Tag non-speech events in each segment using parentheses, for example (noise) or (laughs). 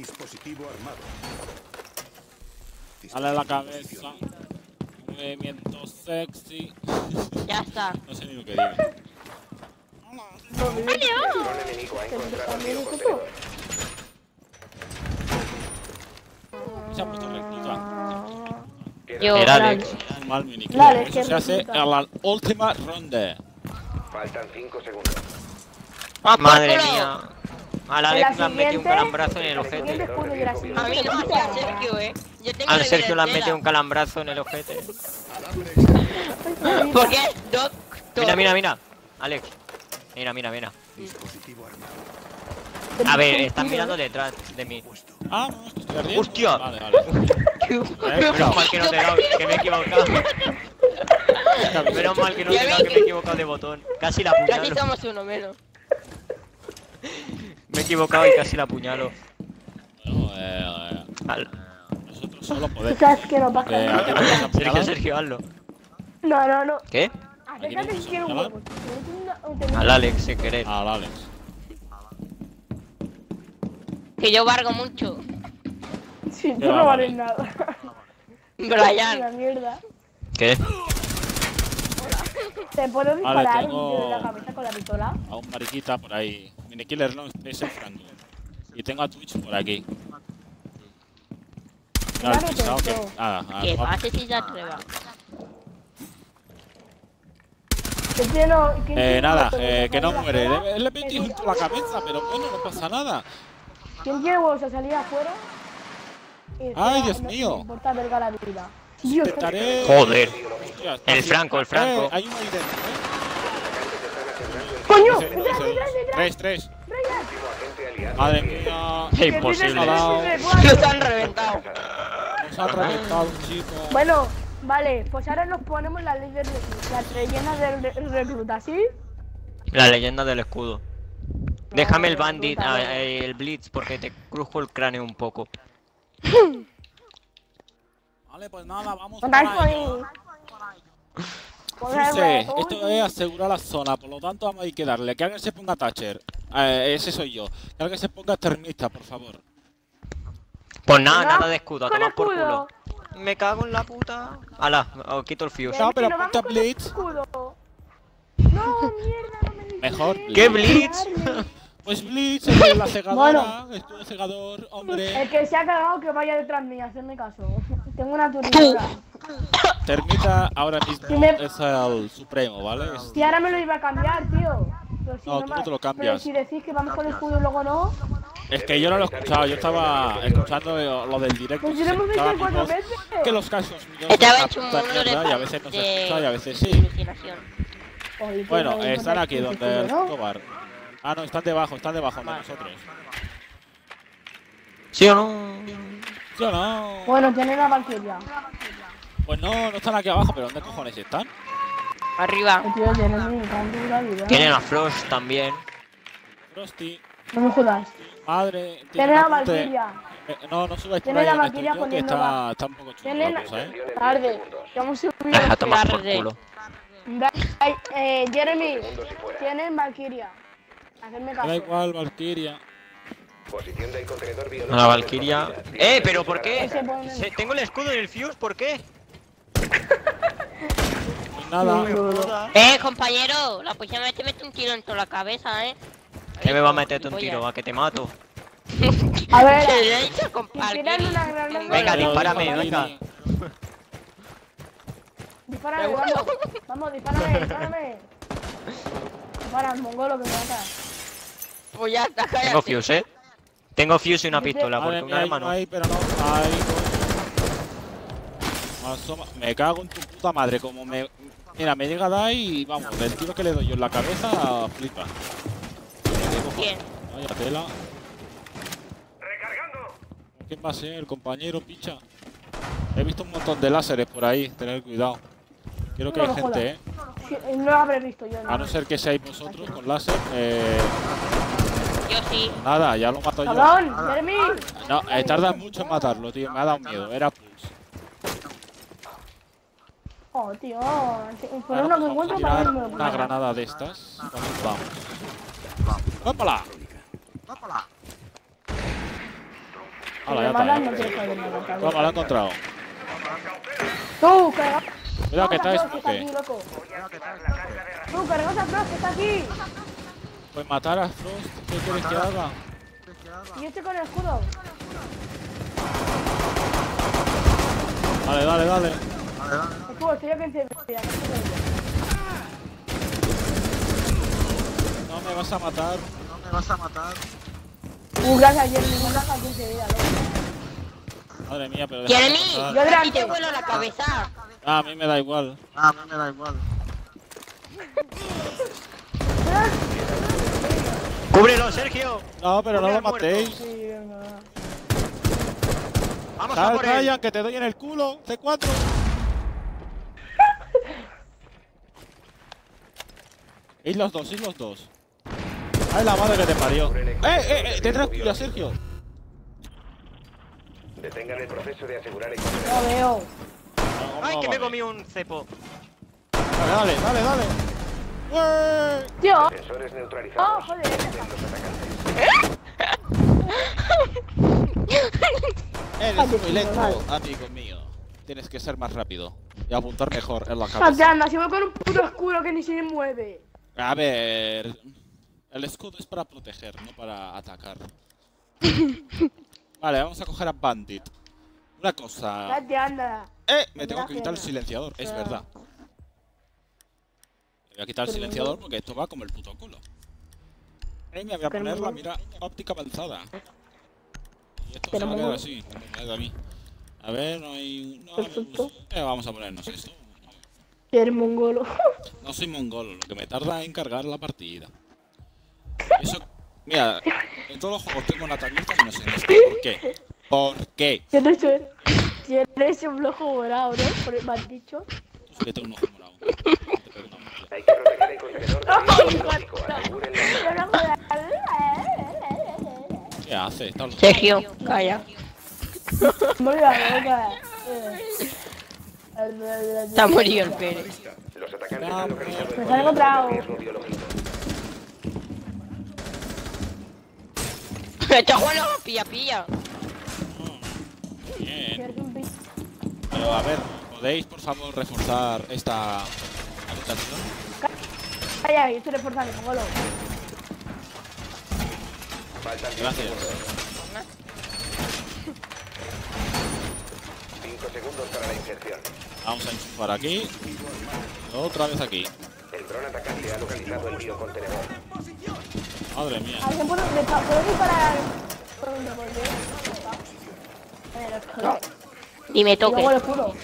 Dispositivo armado. Dale la cabeza. Movimiento sexy. Ya está. No sé ni lo que digo. Biocontenedor. Se ha puesto recluta. Yo. Era Alex. Mal mini Dale, Eso se hace a la última ronda. Faltan 5 segundos. ¡Ah, por Madre mía. Al En la Alex le han metido un calambrazo en el ojete. A mí no me gusta Sergio, eh. Yo tengo Al la Sergio le han metido un calambrazo en el ojete. (laughs) Porque es doctor. Mira, mira, mira. Alex. Mira, mira, mira. Dispositivo armado. A ver, están mirando detrás de mí. Ah, no, estoy. ¡Hostia! Vale, vale. (laughs) Menos mal que no te he dado, que me he equivocado. (laughs) Menos mal que no te he dado, que me he equivocado de botón. Casi la Casi apuñalo. somos uno menos. Me he equivocado y casi la apuñalo. Bueno, eh, eh, Al- nosotros solo podemos. ¿Sabes qué no Eh, pasa? ¿A qué te vas a (laughs) Sergio? Sergio, hazlo. No, no, no. ¿Qué? Acércate si quieres un huevo. Al Alex, sin querer. Al Alex. Que yo vargo mucho. Sí, tú no vales nada. Brian. Una mierda. ¿Qué? ¿Te puedo disparar tengo- un tiro en la cabeza con la pistola? A un mariquita por ahí. Minikiller no, es el Franco. Y tengo a Twitch por aquí. No, Claro, el pisado que. Ah, ah, Que no. pase si se atreva. ¿Quién tiene- quién Eh, nada, eh, que no muere. Le, le metí junto a la cabeza, pero bueno, no pasa nada. ¿Quién tiene huevos a salir afuera? Ay, Dios no mío. me importa verga la vida. Dios. Joder. El. Franco, el Franco. Eh, hay uno ahí dentro. ¿eh? Ese, ¡Detrás, ese, detrás, detrás! Tres, tres. Madre mía. Es imposible. Nos han reventado. Nos ha reventado un chico. Bueno, vale, pues ahora nos ponemos la ley de la rellena del re- recluta, ¿sí? La leyenda del escudo. Déjame el bandit, eh, el blitz, porque te crujo el cráneo un poco. (laughs) Vale, pues nada, vamos. Por por ahí. Fuse, esto es asegurar la zona, por lo tanto vamos a ir que darle. Que alguien se ponga Thatcher. Eh, ese soy yo. Que alguien se ponga termista, por favor. Pues nada, nada de escudo, a tomar por culo. Me cago en la puta. Ala, os quito el fuse. No, pero con Blitz. No, mierda, no me digas. Mejor ¿Qué Blitz. blitz? (laughs) Pues Blitz, el de la cegadora. Escudo cegador, El hombre. que se ha cagado que vaya detrás mía, hacerme caso. (laughs) Tengo una turbina. Termita ahora mismo me- es el supremo, ¿vale? Si ahora me lo iba a cambiar, tío. Pero si No, tú no te lo Pero cambias. si decís que vamos con escudo y luego no, Es que yo no lo he escuchado, yo estaba escuchando lo del directo. pues si lo hemos visto cuatro veces. Que los casos míos son Estaba una hecho un puta mundo de mierda y a veces no se escucha y a veces sí. Oye, tío, Bueno, no están aquí el donde el escudo, puto bar. Ah, no, están debajo, están debajo de nosotros. ¿Sí o no? ¿Sí o ¿no? no? Bueno, tienen la Valkyria. Pues no, no están aquí abajo, pero ¿dónde cojones están? Arriba. Tiene. Tienen a Frost también. Frosty, No me jodas. madre. Tiene la. Valkyria. Eh, no, no subáis por Tiene ahí la en este Valkyria poniendo está, la- está un poco Tiene la la- cosa, ¿eh? En Tarde. 10 segundos. Que hemos subido. Tomar por culo. Eh, Jeremy, tienen Valkyria. Hacerme Me da caso. igual, Valkyria. Posición del contenedor A biológico. la Valkyria. en. ¡Eh, pero por qué? Tengo el escudo y el fuse, ¿por qué? Pues nada, Eh, compañero. La policía me te mete un tiro en toda la cabeza, eh. ¿Qué me va a meter un tiro? ¿A que te mato? (laughs) A ver, una Venga, dispárame, venga. Dispárame, vamos. Vamos, dispárame, dispárame. Dispara, mongolo que me mata. Pues ya está, cállate. Tengo fuse, ¿eh? Tengo fuse y una pistola, porque un mía, hay arma uno no. ahí, pero no. Ahí. Asoma- Me cago en tu puta madre, como me. Mira, me llega a dar y vamos, el tiro que le doy yo en la cabeza, flipa. Bien. Vaya tela. ¿Quién va a ser? El compañero, picha. He visto un montón de láseres por ahí, tener cuidado. Quiero que No hay gente, eh. Sí, No lo habré visto yo. A no ser que seáis vosotros con láser. Eh, Yo sí. nada, ya lo mato yo. ¡Cabrón! ¡Jeremy! No, eh, tarda mucho en matarlo, tío. Me ha dado miedo. Era Pulse. Oh, tío. Por uno que vamos encuentro para una granada de estas. Vamos, vamos. ¡Hópala! Hala, me ya está. no. Toma, lo he encontrado. Tú, carga. Cuidado que está loco. Tú, carga a Frost, que está aquí. Pues matar a Frost, ¿qué quieres que haga? Y yo estoy con el escudo. Dale, dale, dale. Escudo, estoy a 15 vida. No me vas a matar. Me baja 15 vida, loco. Madre mía, pero Jeremy, pasar. Yo a delante. te vuelo la cabeza. Ah, a mí me da igual. ¡Cúbrelo, Sergio! No, pero no lo matéis. Sí. ¡Vamos a por él! Ryan, que te doy en el culo. C4. (laughs) Y los dos, y los dos. Ay, la madre que te parió. ¡Eh, eh, eh! ¡Te traes a Sergio! Detengan el proceso de asegurar el No contenedor. veo. ¡Ay, que me comí un cepo! Dale, dale, dale, dale. ¡Ué! Tío. Defensores Oh, neutralizados. joder. Eres Ay, muy tío, lento, vale. Tienes que ser más rápido. Y apuntar mejor en la cabeza. Fantasma, si voy con un puto escudo que ni se mueve. A ver... El escudo es para proteger, no para atacar. (laughs) Vale, vamos a coger a Bandit. Una cosa... Date, anda. ¡Eh! Me tengo que quitar el silenciador, es verdad. Me voy a quitar el silenciador porque esto va como el puto culo. Y me voy a poner la mira óptica avanzada. Y esto se va a quedar así, me queda a mí. A ver, no hay... No, vamos a ponernos esto. Eres mongolo. (laughs) No soy mongolo, lo que me tarda en cargar la partida. (laughs) Eso... Mira, en todos los juegos tengo una tablita y no sé en este. ¿Por qué? ¿Por qué? Tienes un, tienes un ojo morado, ¿no? Por me has dicho. Tú que tengo un ojo morado. (laughs) Hay que proteger el contenedor de. ¿Qué hace? Sergio, calla. Está morido el Pérez. Los atacantes han localizado el Me contenedor han encontrado. (laughs) Está bueno, pilla, pilla. Bien. Pero a ver, ¿podéis por favor reforzar esta habitación? Calla, estoy reforzando, 10 Gracias. 5 segundos para la inserción. Vamos a enchufar aquí. Otra vez aquí. El dron atacante ha localizado el biocontenedor. Madre mía. ¿Alguien puede, me pa- puede disparar un no. Ni me toques. escudo.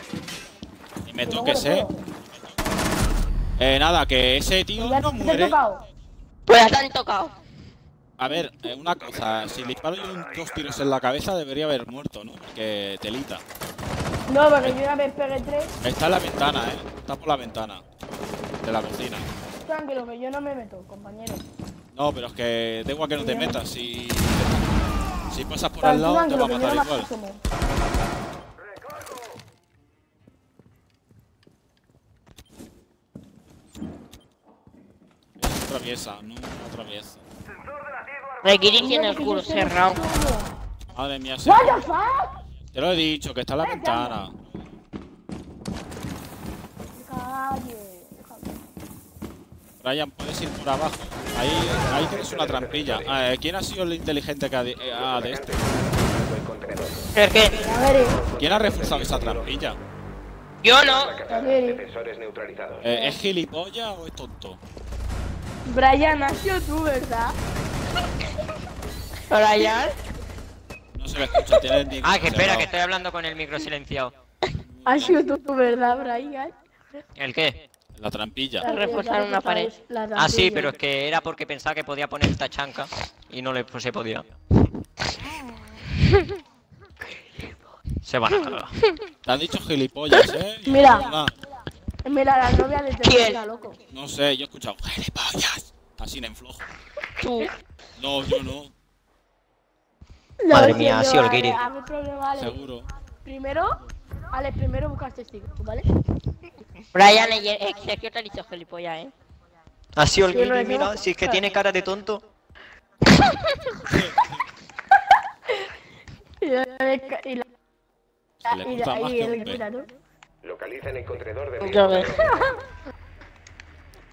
Y me toques, eh. Eh, nada, que ese tío Ya no muere. tocado. Pues ya te han tocado. A ver, eh, una cosa. Si le disparo yo dos tiros en la cabeza, debería haber muerto, ¿no? Porque telita. No, porque yo una vez pegué tres. Está en la ventana, eh. Está por la ventana. De la cocina. Tranquilo, que yo no me meto, compañero. No, pero es que da igual que no te metas. Si, si pasas por al lado, te va a matar no igual. asumo. Es traviesa, no, no atraviesa. Requirir tiene el culo cerrado. Madre mía, sí. What the fuck? Te lo he dicho, que está en la ventana. Calle. Brian, puedes ir por abajo. Ahí, ahí tienes una trampilla. Ah, eh, ¿Quién ha sido el inteligente que ha de, eh, ah, de? El. ¿Pero qué? ¿Quién ha reforzado esa trampilla? Yo no. Eh, ¿Es gilipollas o es tonto? Brian, has sido tú, ¿verdad? Ya. No se le escucha, tiene el micro Ah, que espera, cerrado. que estoy hablando con el micro silenciado. Has sido tú, ¿verdad, Brian? ¿El qué? La trampilla. A reforzar una pared. La Ah, sí, pero es que era porque pensaba que podía poner esta chanca y no le pues, se podía. (laughs) Se van a cagar. Te han dicho gilipollas, ¿eh? (laughs) Y Mira. Mira, la novia de. Teresa, loco. No sé, yo he escuchado gilipollas. Así en flojo. Tú. No, yo no, Madre No, mía, ha sido vale, problema, Ale. seguro. Primero, Ale, primero buscas testigos, ¿vale? Brian, Sergio te ha dicho gilipollas, ¿eh? Ha sido el Sí, lo decimos. mira, si es que tiene cara de tonto. (laughs) Y el- y la- y la- y que el tirador. Localizan el contenedor de ves.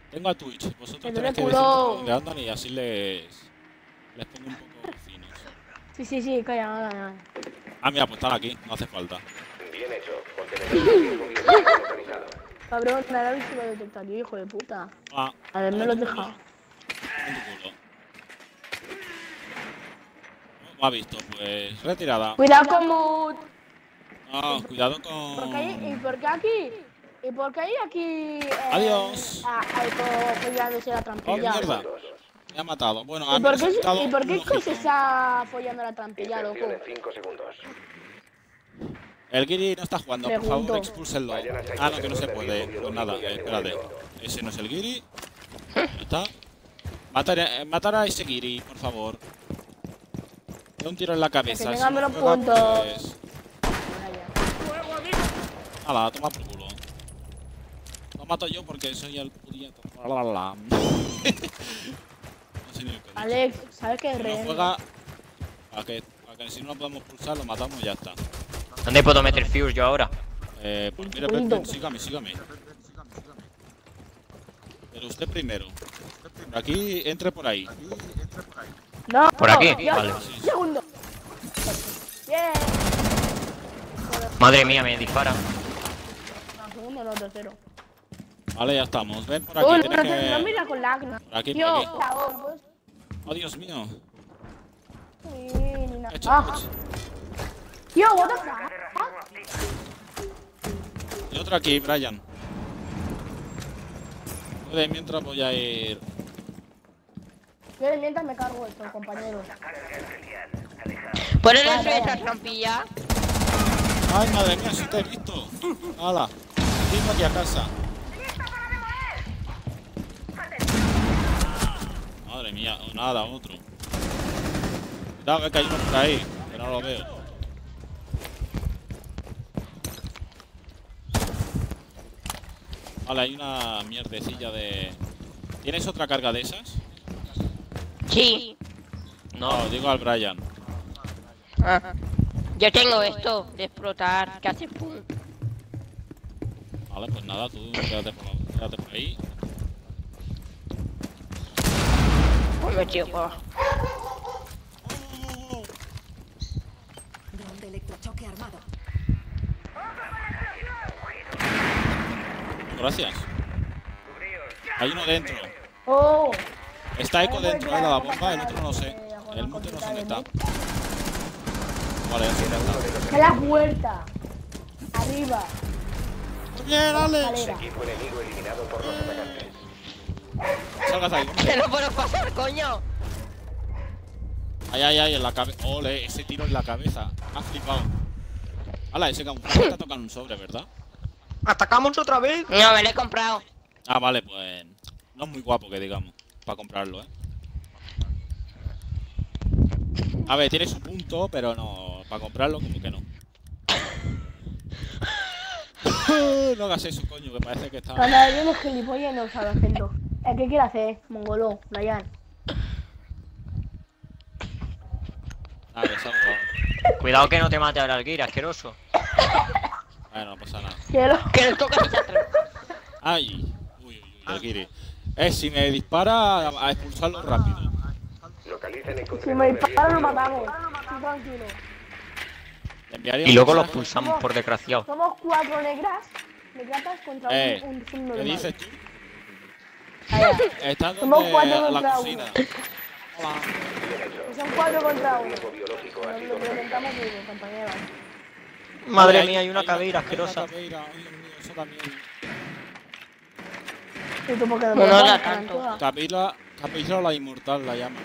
Tengo a Twitch. Vosotros Me tenéis que decir dónde andan y así les, les pongo un poco. Sí, sí, sí, calla, nada, nada. Ah, mira, pues están aquí. No hace falta. Bien hecho. Localizado. Cabrón, me ha visto lo detectaría, hijo de puta. Ah, A ver, me lo he dejado. en tu culo. ¿Cómo ha visto? Pues retirada. Cuidado con Mood. No, cuidado ¿Por qué hay- ¿Y con... por qué aquí? ¿Y por qué hay aquí? eh, Adiós. a- Algo follándose la Oh, trampilla. mierda. Me ha matado. Bueno, a ¿Y por qué, ¿y por qué lógico. se está follando la trampilla, loco? Inserción en 5 segundos. El Giri no está jugando, por favor, Pregunto. expúlsenlo. Ah, no, que no se puede. Pues nada, eh, espérate. Ese no es el Giri. Ya (laughs) está. Matar, a- matar a ese Giri, por favor. De un tiro en la cabeza. Que Si tengan juega, puntos. pues- Ala, toma por culo. Lo mato yo porque soy el pudiento. (laughs) Alex, ¿sabes qué es Si no re? juega, para que, para que si no lo podemos pulsar, lo matamos y ya está. ¿Dónde puedo meter fuse yo ahora? Eh, pues mire, ven, ven, sígame, sígame. Pero usted primero. Por aquí, entre por ahí. No, ¿Por aquí? yo- Vale. Segundo. Bien. Madre mía, me dispara. No, segundo, no, tercero. Vale, ya estamos. Ven por aquí, pero tienes que no mira con no. Por aquí, por aquí. Oh, Dios mío. Sí. He hecho Ah. Tío, what the fuck? Y otro aquí, Brian. Puede, mientras voy a ir... Yo de mientras me cargo esto, compañero. ¿Puedes destruir esa trampilla? Ay, madre mía, si te he visto. Hala. Vengo aquí a casa. Madre mía, nada, otro. Cuidado que hay uno por ahí, que no lo veo. Vale, hay una mierdecilla de... ¿Tienes otra carga de esas? Sí. No, digo al Brian. Yo tengo esto de explotar, que hace pum. Vale, pues nada, tú quédate por, quédate por ahí. Pues me por electrochoque armado. Gracias. Hay uno dentro. Oh, Está Eco dentro de la bomba, el otro no lo sé. El mute no sé dónde está. Vale, está. que la puerta. Arriba. Bien, Alex. Escalera. Equipo enemigo eliminado por los atacantes. Salgas ahí. Que no puedo pasar, coño. Ay, ay, ay, en la cabeza. Ole, ese tiro en la cabeza. Ha flipado. Hala, ese camuflaje te ha tocado un sobre, ¿verdad? ¡Atacamos otra vez! No, me lo he comprado. Ah, vale, pues. No es muy guapo que digamos. Para comprarlo, ¿eh? A ver, tiene su punto, pero no. Para comprarlo, como que no. (laughs) no hagas eso, coño, que parece que está. Cuando viene gilipollas no sabe acento. Eh, ¿Qué quiere hacer? Mongolo, Brian. Ah, que se ha ahogado. Cuidado que no te mate ahora el Gear, asqueroso. Bueno, no pasa nada. Quiero. Que lo toca. Ay, uy, uy, uy, el Kiri. Eh, si me dispara, a, expulsarlo rápido. El Si me de disparan lo matamos. Sí, tranquilo. Le Y un luego los pulsamos por desgraciado. Somos cuatro negras. Negratas contra un- Eh, un, un ¿Qué normal. dices tú? Allá. Está Somos cuatro a la cocina. Hola. Son cuatro contra uno. Lo intentamos bien, compañero. Madre mía, hay una cadeira hay asquerosa. Una cadeira, ay, Dios mío, eso también. ¿Y tú por qué no No, me no lo da pones, tanto. Tarantuda? Camila, Camila la inmortal la llama.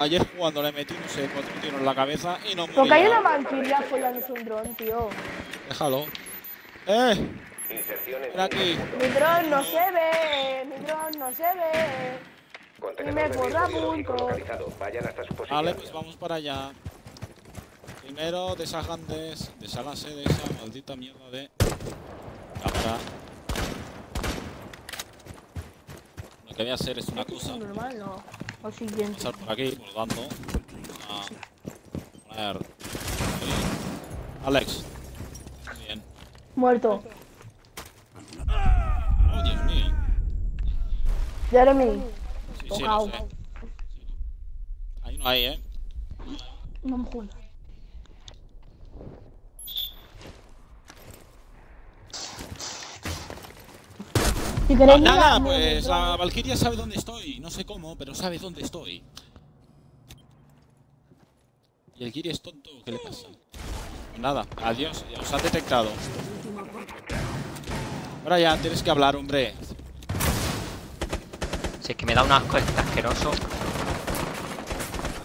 Ayer jugando le metí, no sé, cuatro tiros en la cabeza y no Porque hay moría. una manquilla follándose un dron, tío. Déjalo. ¡Eh! Inserción en aquí. Mi dron no se ve, mi dron no se ve. Contenedor me biológico punto. Vayan hasta su posición. Vale, pues vamos para allá. Primero deshagan de, desháganse de esa maldita mierda de cámara. Lo que voy a hacer es una cosa. Normal, no. O siguiente. Pasar por aquí, por lo tanto. Poner. Ahí. Alex. Muy bien. Muerto. Oh, Dios mío. Jeremy. Sí, sí, no Tocao. sé. Ahí no hay, ¿eh? No me jodas. Si queréis Nada, mira, pues mira, la Valkyria sabe dónde estoy. No sé cómo, pero sabe dónde estoy. ¿Y el Kiri es tonto? ¿Qué le pasa? Pues nada, adiós. Ya os han detectado. Ahora ya tienes que hablar, hombre. Si es que me da un asco este asqueroso.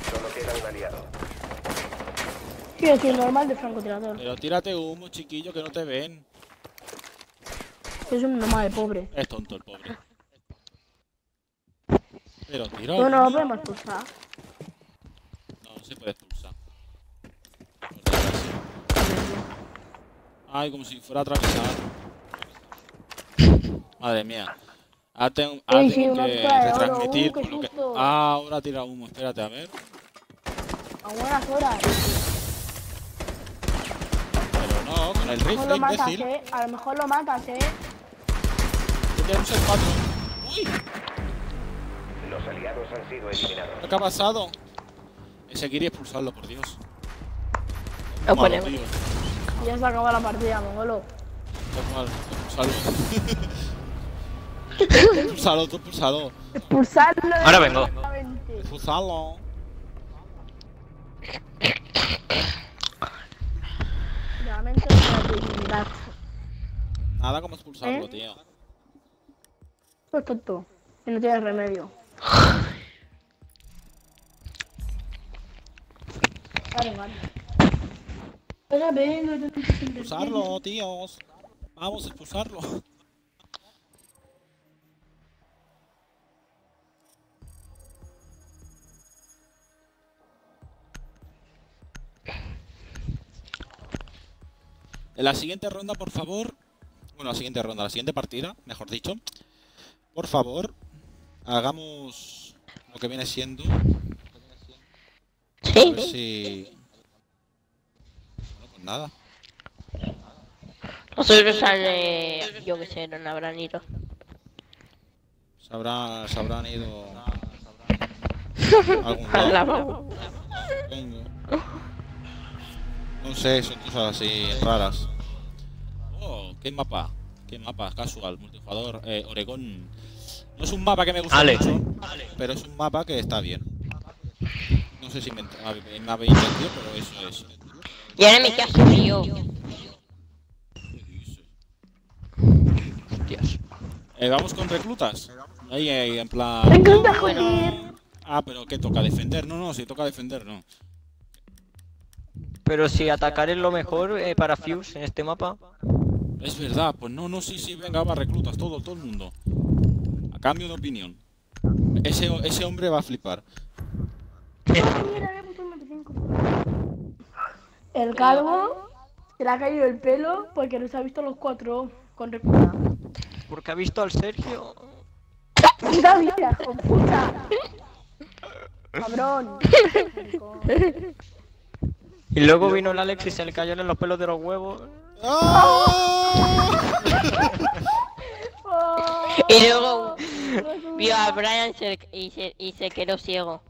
Solo queda un aliado. Quiero decir, normal de francotirador. Pero tírate humo, chiquillo, que no te ven. Es un normal de pobre. Es tonto el pobre. Pero tira. No, no, humo. podemos expulsar. No, no se puede desgracia. Ay, como si fuera a atravesar. Madre mía. Ahora tengo, una que oro, retransmitir uh, qué por lo que... Ah, ahora tira humo, espérate, a ver. A buenas horas. Pero no, con el rifle, imbécil. eh. A lo mejor lo matas, eh. El cuatro. ¡Uy! Los aliados han sido eliminados. ¿Qué ha pasado? Ese quería expulsarlo, por Dios. Lo ponemos. ya se acaba la partida, mongolo. Qué mal, expulsarlo. Expulsarlo, tú expulsalo. Expulsarlo. Ahora vengo. es una dignidad. Nada como expulsarlo, ¿Eh? tío. Pues tonto. Y no tienes remedio. Vale, vale. Ahora vengo, yo Expulsarlo, tíos. Vamos a expulsarlo. En la siguiente ronda, por favor. Bueno, la siguiente ronda, la siguiente partida, mejor dicho. Por favor, hagamos lo que viene siendo. A Sí. ver si. Bueno, pues nada. Nosotros sale, yo que sé, no habrán ido. Se, habrá- se habrán ido (laughs) algún lado. lavabo. No sé, son cosas así raras. Oh, qué mapa. Qué mapa, casual, multijugador, eh, Oregón. No es un mapa que me gusta Ale. mucho, pero es un mapa que está bien. No sé si me, me, me habéis entendido, pero eso es. ¿qué has subido? ¿Qué dices? Hostias. Eh, Vamos con reclutas. Ahí, ahí, en plan. Recluta, Bueno. joder. Ah, pero ¿qué toca defender? No, no, si toca defender, no. Pero si atacar es lo mejor eh, para Fuse en este mapa. Es verdad, pues no, no, sí, sí, venga, va, reclutas, todo, todo el mundo. A cambio de opinión. Ese, ese hombre va a flipar. Mira, había puesto el 95. El calvo se le ha caído el pelo porque no se ha visto los cuatro con recluta. Porque ha visto al Sergio. ¡Puta vida, puta! ¡Cabrón! (laughs) Y luego vino el Alex y se le cayeron los pelos de los huevos. Oh, (laughs) Y luego (laughs) vio a Brian se- y, se, y se quedó ciego.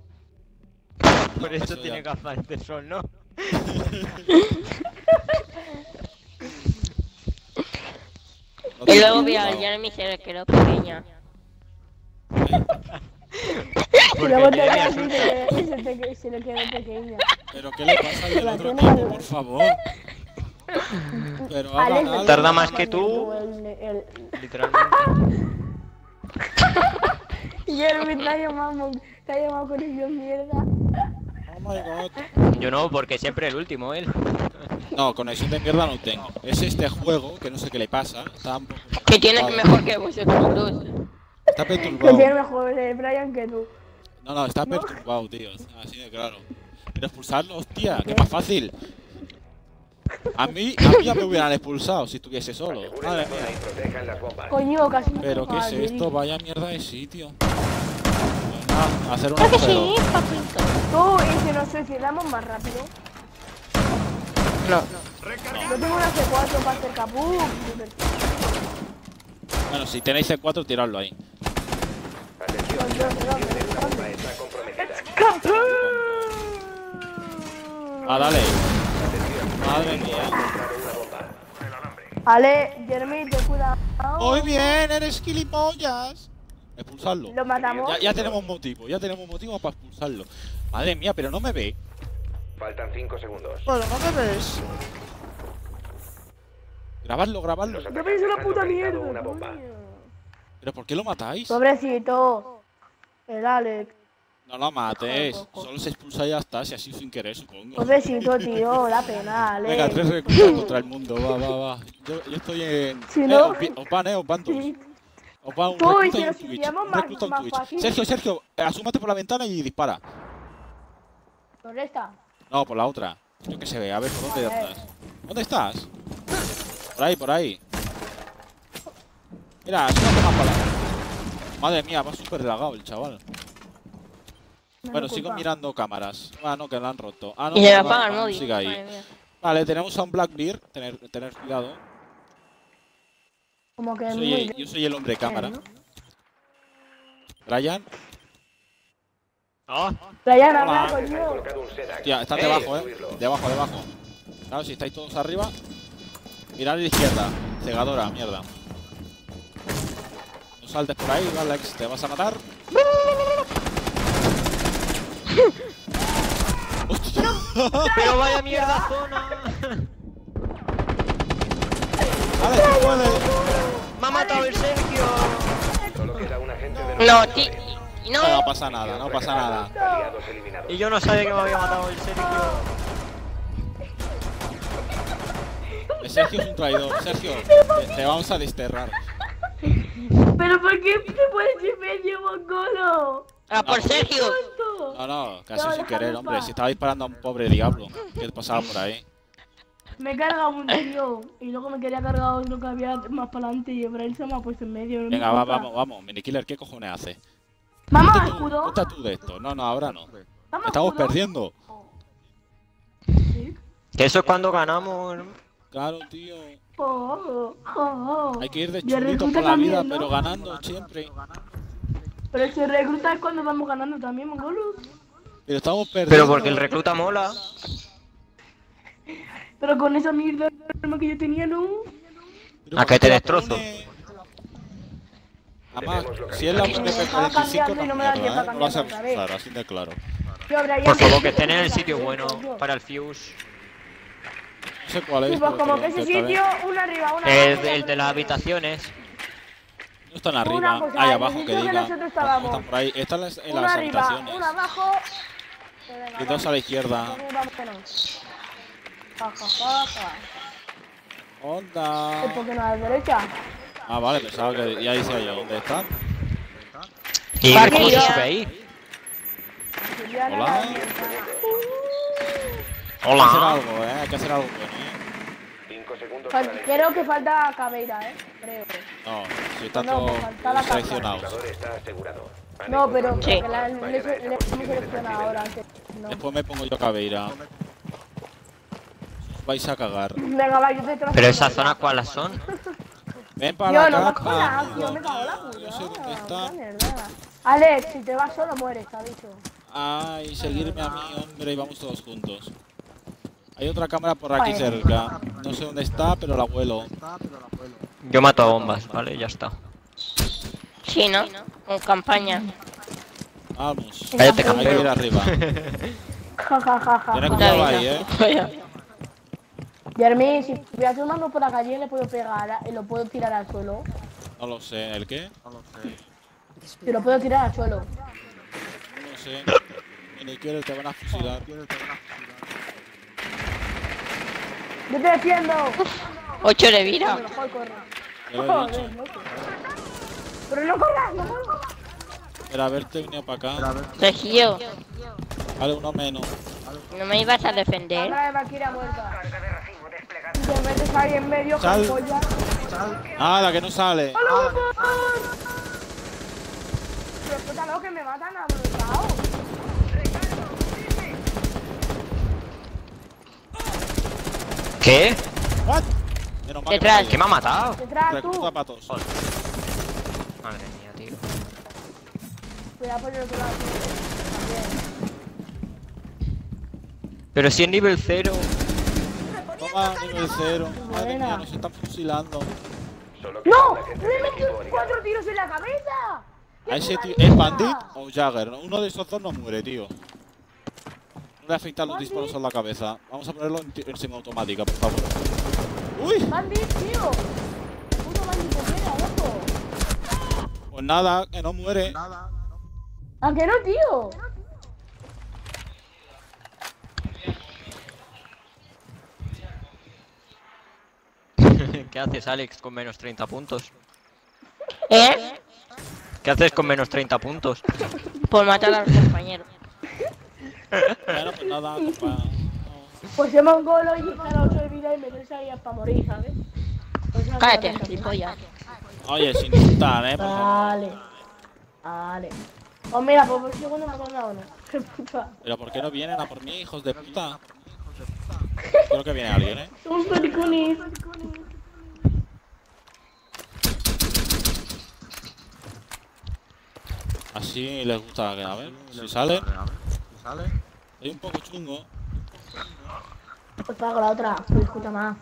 Por eso eso tiene gafas de sol, ¿no? (laughs) Y luego vio a. Jeremy y se le quedó pequeña. (laughs) Y Porque luego te Jeremy así asusta. se, se, te- se le quedó pequeña. Pero ¿qué le pasa al del La otro equipo, por favor? Pero hagan Alex, algo. Tarda más que tú. El, el, Literalmente. (laughs) Jeremy te ha llamado, te ha llamado con ellos mierda. Oh my god. Yo no, porque siempre el último, él. No, conexión de mierda no tengo. Es este juego que no sé qué le pasa. Está un poco. Que tiene que perturbado. mejor que vosotros. Está Que tiene perturbado. mejor el Brian que tú. No, no, está perturbado, tío. Así de claro. Pero expulsarlo, hostia, que más fácil. A mí, a mí ya me hubieran expulsado si estuviese solo. Las bombas. Coño, casi me Pero ¿qué es esto? Vaya mierda de sitio. Pues una, hacer un Creo que agujero. sí, papito. Tú, y si nos suicidamos más rápido. No. Yo tengo una C4 para hacer capú. Bueno, si tenéis C4, tiradlo ahí. Atención. Ah, dale. Madre mía. Ale, Jeremy, te cuidado. Muy bien, eres gilipollas. Expulsarlo. Lo matamos. Ya, ya tenemos motivo, ya tenemos motivo para expulsarlo. Madre mía, pero no me ve. Faltan 5 segundos. Pero no me ves. Grabadlo, grabadlo. Los pienso una atacantes puta mierda. una bomba. ¿Pero por qué lo matáis? Pobrecito. El Alex. No lo mates. Solo se expulsa y ya está, si así sin querer, supongo. Pobrecito, tío. La pena, Venga, Alex. tres reclutas contra el mundo, va, va, va. Yo, yo estoy en. Si eh, no- os, van, eh, os van dos. Sí. Os va un Tú, y recluta si y un Twitch. Un más- recluta y un más Twitch. fácil. Sergio, Sergio, eh, asúmate por la ventana y dispara. ¿Dónde está? No, por la otra. Yo que se ve, a ver, ¿por dónde estás? ¿Dónde estás? Por ahí, por ahí. Mira, más para adelante. Madre mía, va súper lagado el chaval. No Bueno, me sigo mirando cámaras. Ah, no, que la han roto. Ah, no, Y va- apaga el va- móvil. Sigue ahí. Vale, tenemos a un Blackbeard. Tener, tener cuidado. Como que Yo muy soy, yo soy el hombre cámara. ¿no? Ryan, Ah, Ryan, Hola. habla, tía, están debajo, eh. Debajo, debajo. Claro, si estáis todos arriba. Mirad a la izquierda. Cegadora, mierda. No saltes por ahí, Alex, te vas a matar. (laughs) ¡Hostia! pero vaya (laughs) mierda zona. ¡Alex, puedes! Me ha matado el Sergio. Solo queda un agente de No, ti. No. No pasa nada, no pasa nada. Y yo no sabía que me había matado el Sergio. Eh, Sergio es un traidor. Sergio, te, te vamos a desterrar. Pero ¿por qué te puedes ir medio mongolo? Ah, por No. Sergio. No, no, casi No, sin querer, hombre. Si estaba disparando a un pobre diablo que pasaba por ahí. Me carga un tío y luego me quería cargar otro que había más para adelante y Ebrahim se me ha puesto en medio. no me Venga, va, importa. vamos, vamos. Minikiller, ¿qué cojones hace? Vamos, Ponte escudo. ponte tú de esto. No, no, ahora no. Vamos, Estamos escudo. perdiendo. Sí. Que eso es cuando ganamos. ¿no? Claro, tío. Oh, oh, oh. Hay que ir de chulito por la vida, ¿no? pero ganando siempre. Pero si recluta es cuando vamos ganando también, mongolos. Pero estamos perdiendo. Pero porque el recluta mola. Pero con esa mierda de arma que yo tenía, no. Pero ¿A ¿por que te destrozo? Además, si es la MP45, cambiando y no me da no, tiempo a ¿eh? no lo vas a cambiar claro, así de claro. Por favor, que estén en el sitio bueno para el fuse. No sé cuál es. Sí, pues como que ese sitio, arriba, una El, abajo. el de las habitaciones. No están Una, arriba, pues, ahí abajo que diga. estábamos. Están por ahí. Están las- en Una las arriba, habitaciones. una abajo. Y dos vamos. a la izquierda. Vamos, vámonos. Ja, ja, ja, ja. ¿Y Onda. por qué no a la derecha? Ah, vale, pensaba que ya decía yo. ¿Dónde están? ¿Y cómo se sube ahí? Juliana, Hola. la. Hay que hacer algo, eh. Hay que hacer algo bueno, eh. Creo que falta Cabeira, eh. Creo. No, si están No, la está asegurado. Han No, pero Sí. que la, le, seleccionado ahora. antes. No. Después me pongo yo Caveira. Vais a cagar. Venga, va, yo te trazo. Pero esas zonas cuáles son? (laughs) Ven para Yo no acá, bajo nada, amigo yo me cago la puta. Yo sé dónde está. Alex, si te vas solo mueres, te ha dicho. Ay, seguirme a mí, hombre, y vamos todos juntos. Hay otra cámara por aquí cerca. No sé dónde está, pero la vuelo. Yo mato a bombas, vale, ya está. Sí, ¿no? Con campaña. Vamos. Cállate, Hay que ir arriba. (laughs) Ten cuidado ahí, eh. Jeremy, si voy a mando por la calle le puedo pegar y lo puedo tirar al suelo. No lo sé. ¿El qué? Si lo puedo tirar al suelo. No lo sé. Ni quiero te van a fusilar. Yo te defiendo. Ocho de vida. Pero no corras, no corras. Era verte venido para acá. Sergio, Vale, uno menos. ¿no me ibas a defender? Muerta. Te metes ahí en medio, Sal. polla. Nada, que no sale. Pero puta, no, que me matan a ¿Qué? ¿What? Menos mal que Detrás. ¿Qué me ha matado? Detrás tú. Recluta patos. Madre mía, tío. Cuidado por el otro lado. También. Pero si es nivel 0. Toma, nivel cero. Madre Buena. mía, nos están fusilando. ¡No! ¡Le he metido cuatro tiros en la cabeza! A ese tío, maldita! ¿es Bandit o Jagger? Uno de esos dos no muere, tío. No le afectan los disparos en la cabeza. Vamos a ponerlo en, en semiautomática, por favor. ¡Uy! ¡Bandit, tío! ¡Puto bandit de pena, loco! Pues nada, que no muere. ¿A que no, tío? (laughs) ¿Qué haces, Alex, con menos 30 puntos? ¿Eh? ¿Qué haces con menos 30 puntos? Por matar a los compañeros. Bueno, pues nada, (laughs) compa. Pues se mongolo y para la otra vida y meterse ahí para morir, ¿sabes? Pues Cállate, gilipollas. Oye, sin insultar, eh, por favor. Vale. Vale. Pues mira, pues por segundo me acuerdo una. (laughs) Qué puta. Pero ¿por qué no vienen a por mí, hijos de puta? Creo que viene alguien, eh. Somos maricones. Así les gusta que, a ver, si salen. Hay un poco chungo. Pues pago la otra. Escucha más.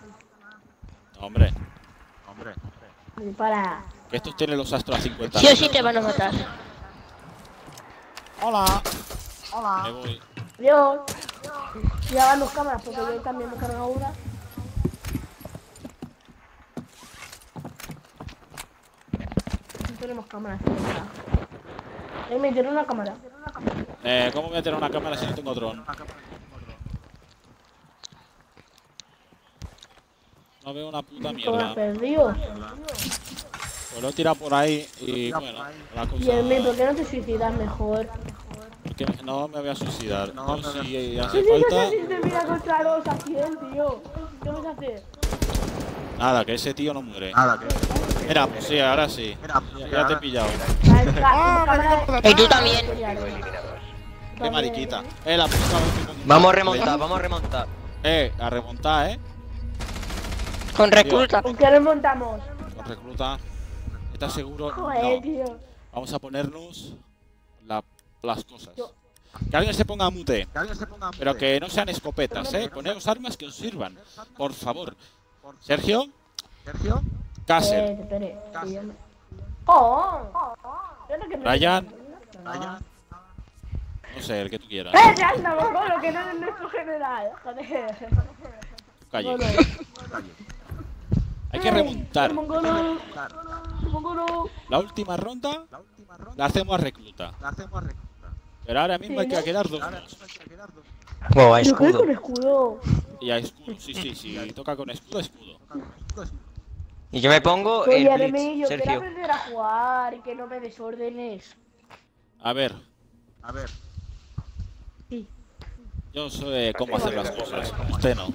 Hombre, Me dispara. que estos tienen los astros a 50. Sí o sí te van a matar. Hola. Me voy. Adiós. Ya van dos cámaras porque yo también me cargo una. No tenemos cámaras. Ahí me dieron una cámara. Eh, ¿cómo voy a tener una cámara si no tengo dron? No veo una puta mierda. perdido. Pues lo he tirado por ahí y bueno, la cosa... Y el mío, ¿por qué no te suicidas mejor? Porque no me voy a suicidar. Si hace no falta... sé si te mira contra los a 100, tío. ¿Qué vas a hacer? Nada, que ese tío no muere. Mira, pues sí, ahora sí. Ya, ya te he pillado. Ah, cámara- Y tú también. Qué mariquita. Eh, la que pongo- Vamos a remontar, vamos a remontar. Eh, a remontar, eh. Con recluta. ¿Con qué remontamos? Con recluta. ¿Estás seguro? Joder, No. tío. Vamos a ponernos la- las cosas. Que alguien se ponga mute. Pero que no sean escopetas, eh. Poneos armas que os sirvan. Por favor. Sergio. Cácer. Eh, espere. sí, yo me- ¡Oh! Que me- Ryan. No sé, el que tú quieras. ¡Eh, ya anda, Mongolo, que no es nuestro general! Joder. Calle. Hay que remontar. Mongolo. Mongolo. La última ronda la hacemos a recluta. Pero ahora mismo hay que quedar dos. Wow, hay ¿Pero qué escudo. con escudo? Y a escudo, sí, sí, sí. Toca con escudo, escudo. Y yo me pongo el Blitz, yo Sergio. aprender a jugar y que no me desórdenes. A ver, Sí. yo sé cómo hacer las cosas. Usted no.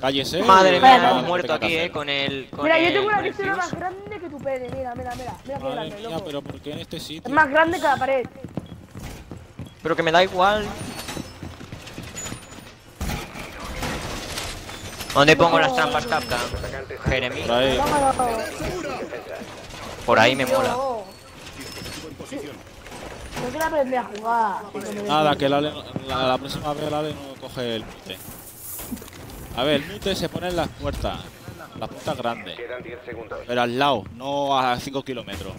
Cállese. Madre mía, hemos muerto aquí, eh, con el. Con Mira, yo tengo una pistola más grande que tu pene. Mira, mira, mira. Mira qué grande, mía, loco. pero ¿por qué en este Es sitio? más grande que la pared. Pero que me da igual. ¿Dónde pongo las trampas Capcom? Jeremy. Por ahí. Por ahí me mola. Yo. Quiero aprender a jugar. Nada, que el Ale no- la, la próxima vez el Ale no coge el mute. A ver, el mute se pone en las puertas. Las puertas grandes. Quedan 10 segundos. Pero al lado, no a 5 kilómetros.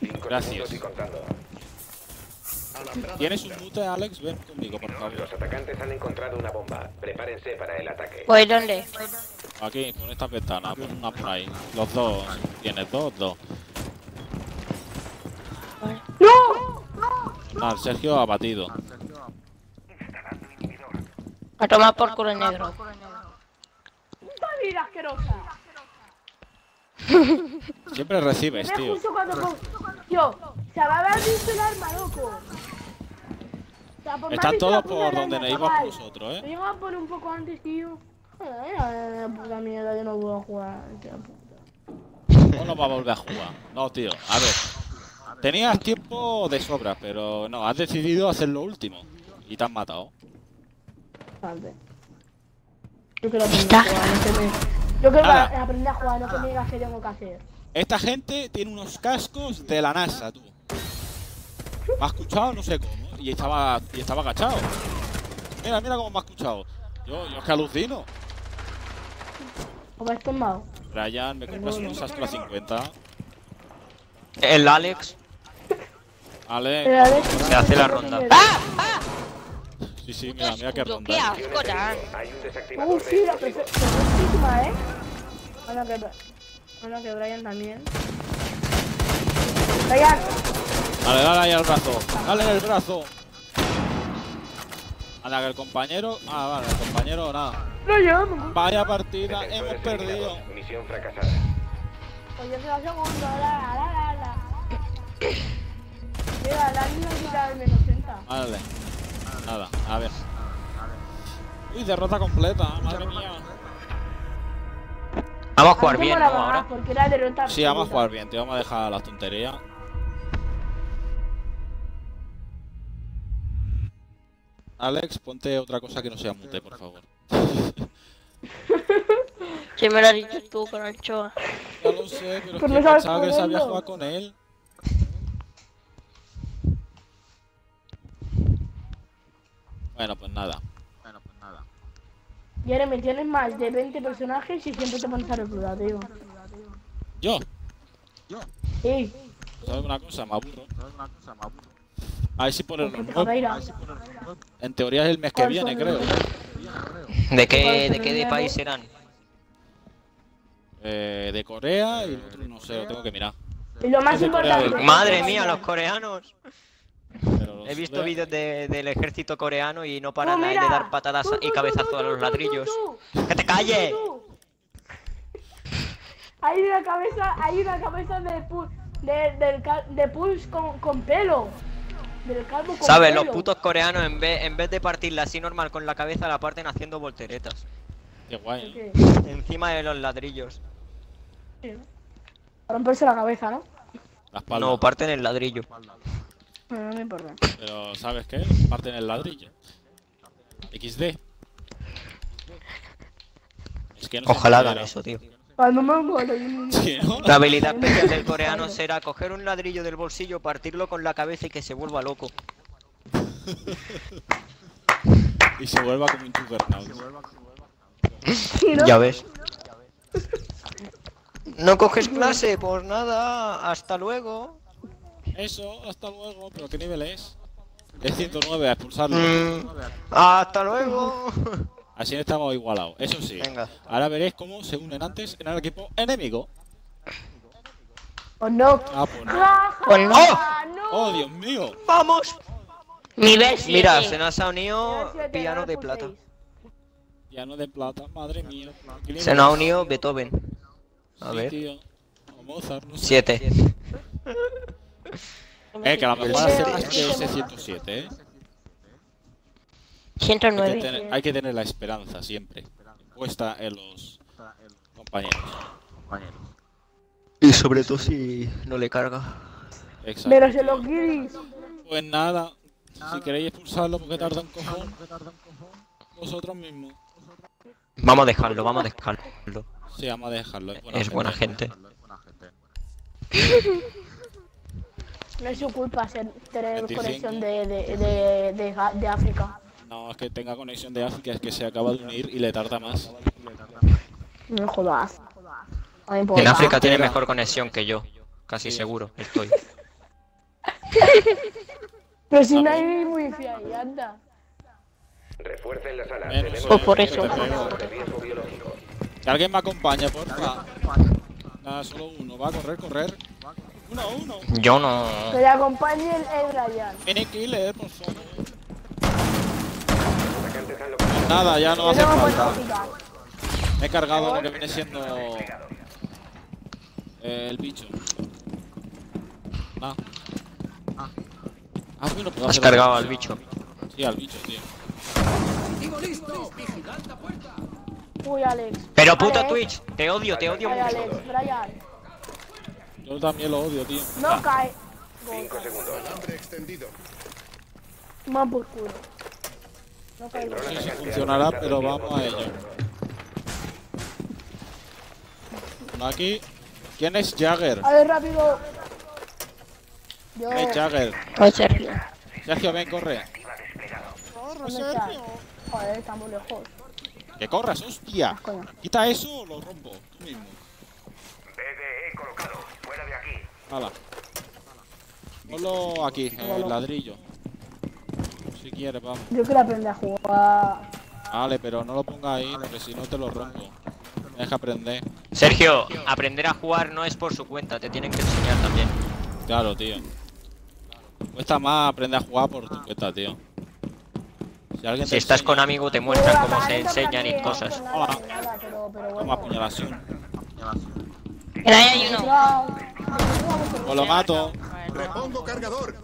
5 Gracias. ¿Tienes un mute, Alex? Ven conmigo, por favor. Los atacantes han encontrado una bomba. Prepárense para el ataque. Pues ¿dónde? Aquí, por esta ventana, pon una por ahí. Los dos. ¿Tienes dos? Dos. ¡No! Ah, Sergio abatido. A tomar por culo el negro. ¡Puta vida asquerosa! (laughs) Siempre recibes, tío. justo cuando Yo, se va a haber visto el arma, loco. O sea, por Están todos la por arma, donde nos íbamos nosotros, Me ¿eh? iba a poner un poco antes, tío. Ay, ay, puta mierda, yo no puedo jugar. tío, puta. ¿Cómo no va a volver a jugar? No, tío. A ver. Tenías tiempo de sobra, pero no, has decidido hacer lo último. Y te han matado. Vale. Yo quiero aprender Está. a jugar, no que me... Yo quiero Nada. aprender a jugar, no que me digas qué tengo que hacer. Esta gente tiene unos cascos de la NASA, tú. Me ha escuchado no sé cómo. Y estaba, y estaba agachado. Mira, mira cómo me ha escuchado. Yo, yo es que alucino. ¿Cómo has tomado? Ryan, me compras unos Astra 50. El Alex Ale, se hace la ronda. sí, sí, mira, mira qué ronda. qué asco, Dan. Hay un Uh, sí, la perfectísima, ¿eh? Bueno, que, bueno, que Brian también. Brian, Dale, dale ahí al brazo. Dale en el brazo. Anda, que el compañero. Ah, vale, el compañero nada. Brian. Vaya partida, hemos perdido. Misión fracasada. Pues yo soy la segunda, la, la, la, la. Mira, la menos 30. Vale. Nada, a ver. Uy, derrota completa, madre mía. Vamos a jugar bien, Ahora. Sí, vamos a jugar bien, tío. Vamos a dejar las tonterías. Alex, ponte otra cosa que no sea mute, por favor. (laughs) Si me lo has dicho tú, con anchoa. Ya lo sé, pero es Pero que pensaba que sabía jugar con él. Bueno, pues nada. Bueno, pues nada. Jeremy, tienes más de 20 personajes y siempre te pones a reclutar, tío. Yo, Sí, ¿sabes una cosa? Me aburro. A ver si por el porque te nuevo. Javeira. En teoría es el mes que ¿Cuál viene, creo. ¿De ¿Cuál qué, de qué de país serán? Eh, de Corea y el otro no sé, lo tengo que mirar. Y lo más importante. Madre mía, los coreanos. He visto de- vídeos de- del ejército coreano y no paran de dar patadas Tú, y cabezazos a los ladrillos. tú, ¡Que te calles! Hay una cabeza, hay una cabeza de de, del de Pulse con, con pelo. Del calvo con ¿Sabes? pelo. Los putos coreanos en vez, en vez de partirla así normal con la cabeza la parten haciendo volteretas. Qué guay. ¿eh? Encima de los ladrillos. sí. Romperse la cabeza, ¿no? La espalda. No, parten el ladrillo. Bueno, no me importa. Pero, ¿sabes qué? Parten el ladrillo. XD. Es que no Ojalá hagan eso, tío. Cuando me muero, yo- (laughs) Sí, ¿no? La habilidad especial del coreano (laughs) será coger un ladrillo del bolsillo, partirlo con la cabeza y que se vuelva loco. (laughs) Y se vuelva como un juggernaut. Ya ves. ¿No coges clase? Pues nada, hasta luego. Eso, hasta luego. ¿Pero qué nivel es? Es 109 a expulsarlo. Mm, hasta luego. Así estamos igualados. Eso sí. Venga. Ahora veréis cómo se unen antes en el equipo enemigo. ¿O no? Ah, pues no. ¡Ja, Pues no. no! ¡Oh, Dios mío! ¡Vamos! Nivel 7. Mira, se nos ha unido piano de plata. Piano de plata, madre mía. ¿Qué nivel Se nos ha unido Beethoven. A Sí, ver. Mozart, no sé. Siete. Eh, que a lo mejor Sí, hace sí, más sí, que sí. ese 107, ¿eh? Hay que, 109. tener, hay que tener la esperanza siempre. Puesta en los compañeros. Y sobre todo si no le carga. Exacto. Pero se los guiris. Pues nada, si queréis expulsarlo porque tarda un cojón, vosotros mismos. Vamos a dejarlo, vamos a dejarlo. Sí, vamos a dejarlo. Es buena Es buena gente. (laughs) No es su culpa ser, tener 25. conexión de, de, de, de, África. No, es que tenga conexión de África, es que se acaba de unir y le tarda más. No me jodas. No. En África tiene mejor conexión que yo. Casi seguro, estoy. (laughs) Pero si no hay wifi ahí, anda. Refuercen la sala. Menos, Tenemos Pues por eh, eso. que alguien me acompañe, porfa. Nada, solo uno. Va a correr, correr. Uno, uno. Yo no. Que le acompañe el, el Ryan. Mini killer, por localizado. Nada, ya no hace falta. Me he cargado lo que viene siendo eh, el bicho. Ah. Ah, bueno, pues Has cargado al bicho. Sí, al bicho, tío. Uy, Alex. Pero puto Alex. Twitch, te odio, te odio Ay, mucho. Alex, Brian. Yo también lo odio, tío. No cae. Cinco segundos. Alambre extendido. Más por culo. No cae. No sé si funcionará, pero vamos a ello. aquí. ¿Quién es Jagger? A ver, rápido. Yo. ¿Quién es Jagger? Con Sergio. Sergio, ven, corre. Corre, ¿Dónde está? Joder, estamos lejos. Que corras, hostia. Quita eso o lo rompo. Tú mismo. BDE colocado. Hala. Ponlo aquí, en el ladrillo. Si quieres, vamos. Yo quiero aprender a jugar. Vale, pero no lo ponga ahí, porque si no te lo rompo. Deja aprender. Sergio, aprender a jugar no es por su cuenta, te tienen que enseñar también. Claro, tío. Cuesta más aprender a jugar por tu cuenta, tío. Si alguien Si te estás con amigos te muestran cómo se enseñan y cosas. Hola. Toma apuñalación. Ahí hay uno. Pues lo mato. Repongo cargador.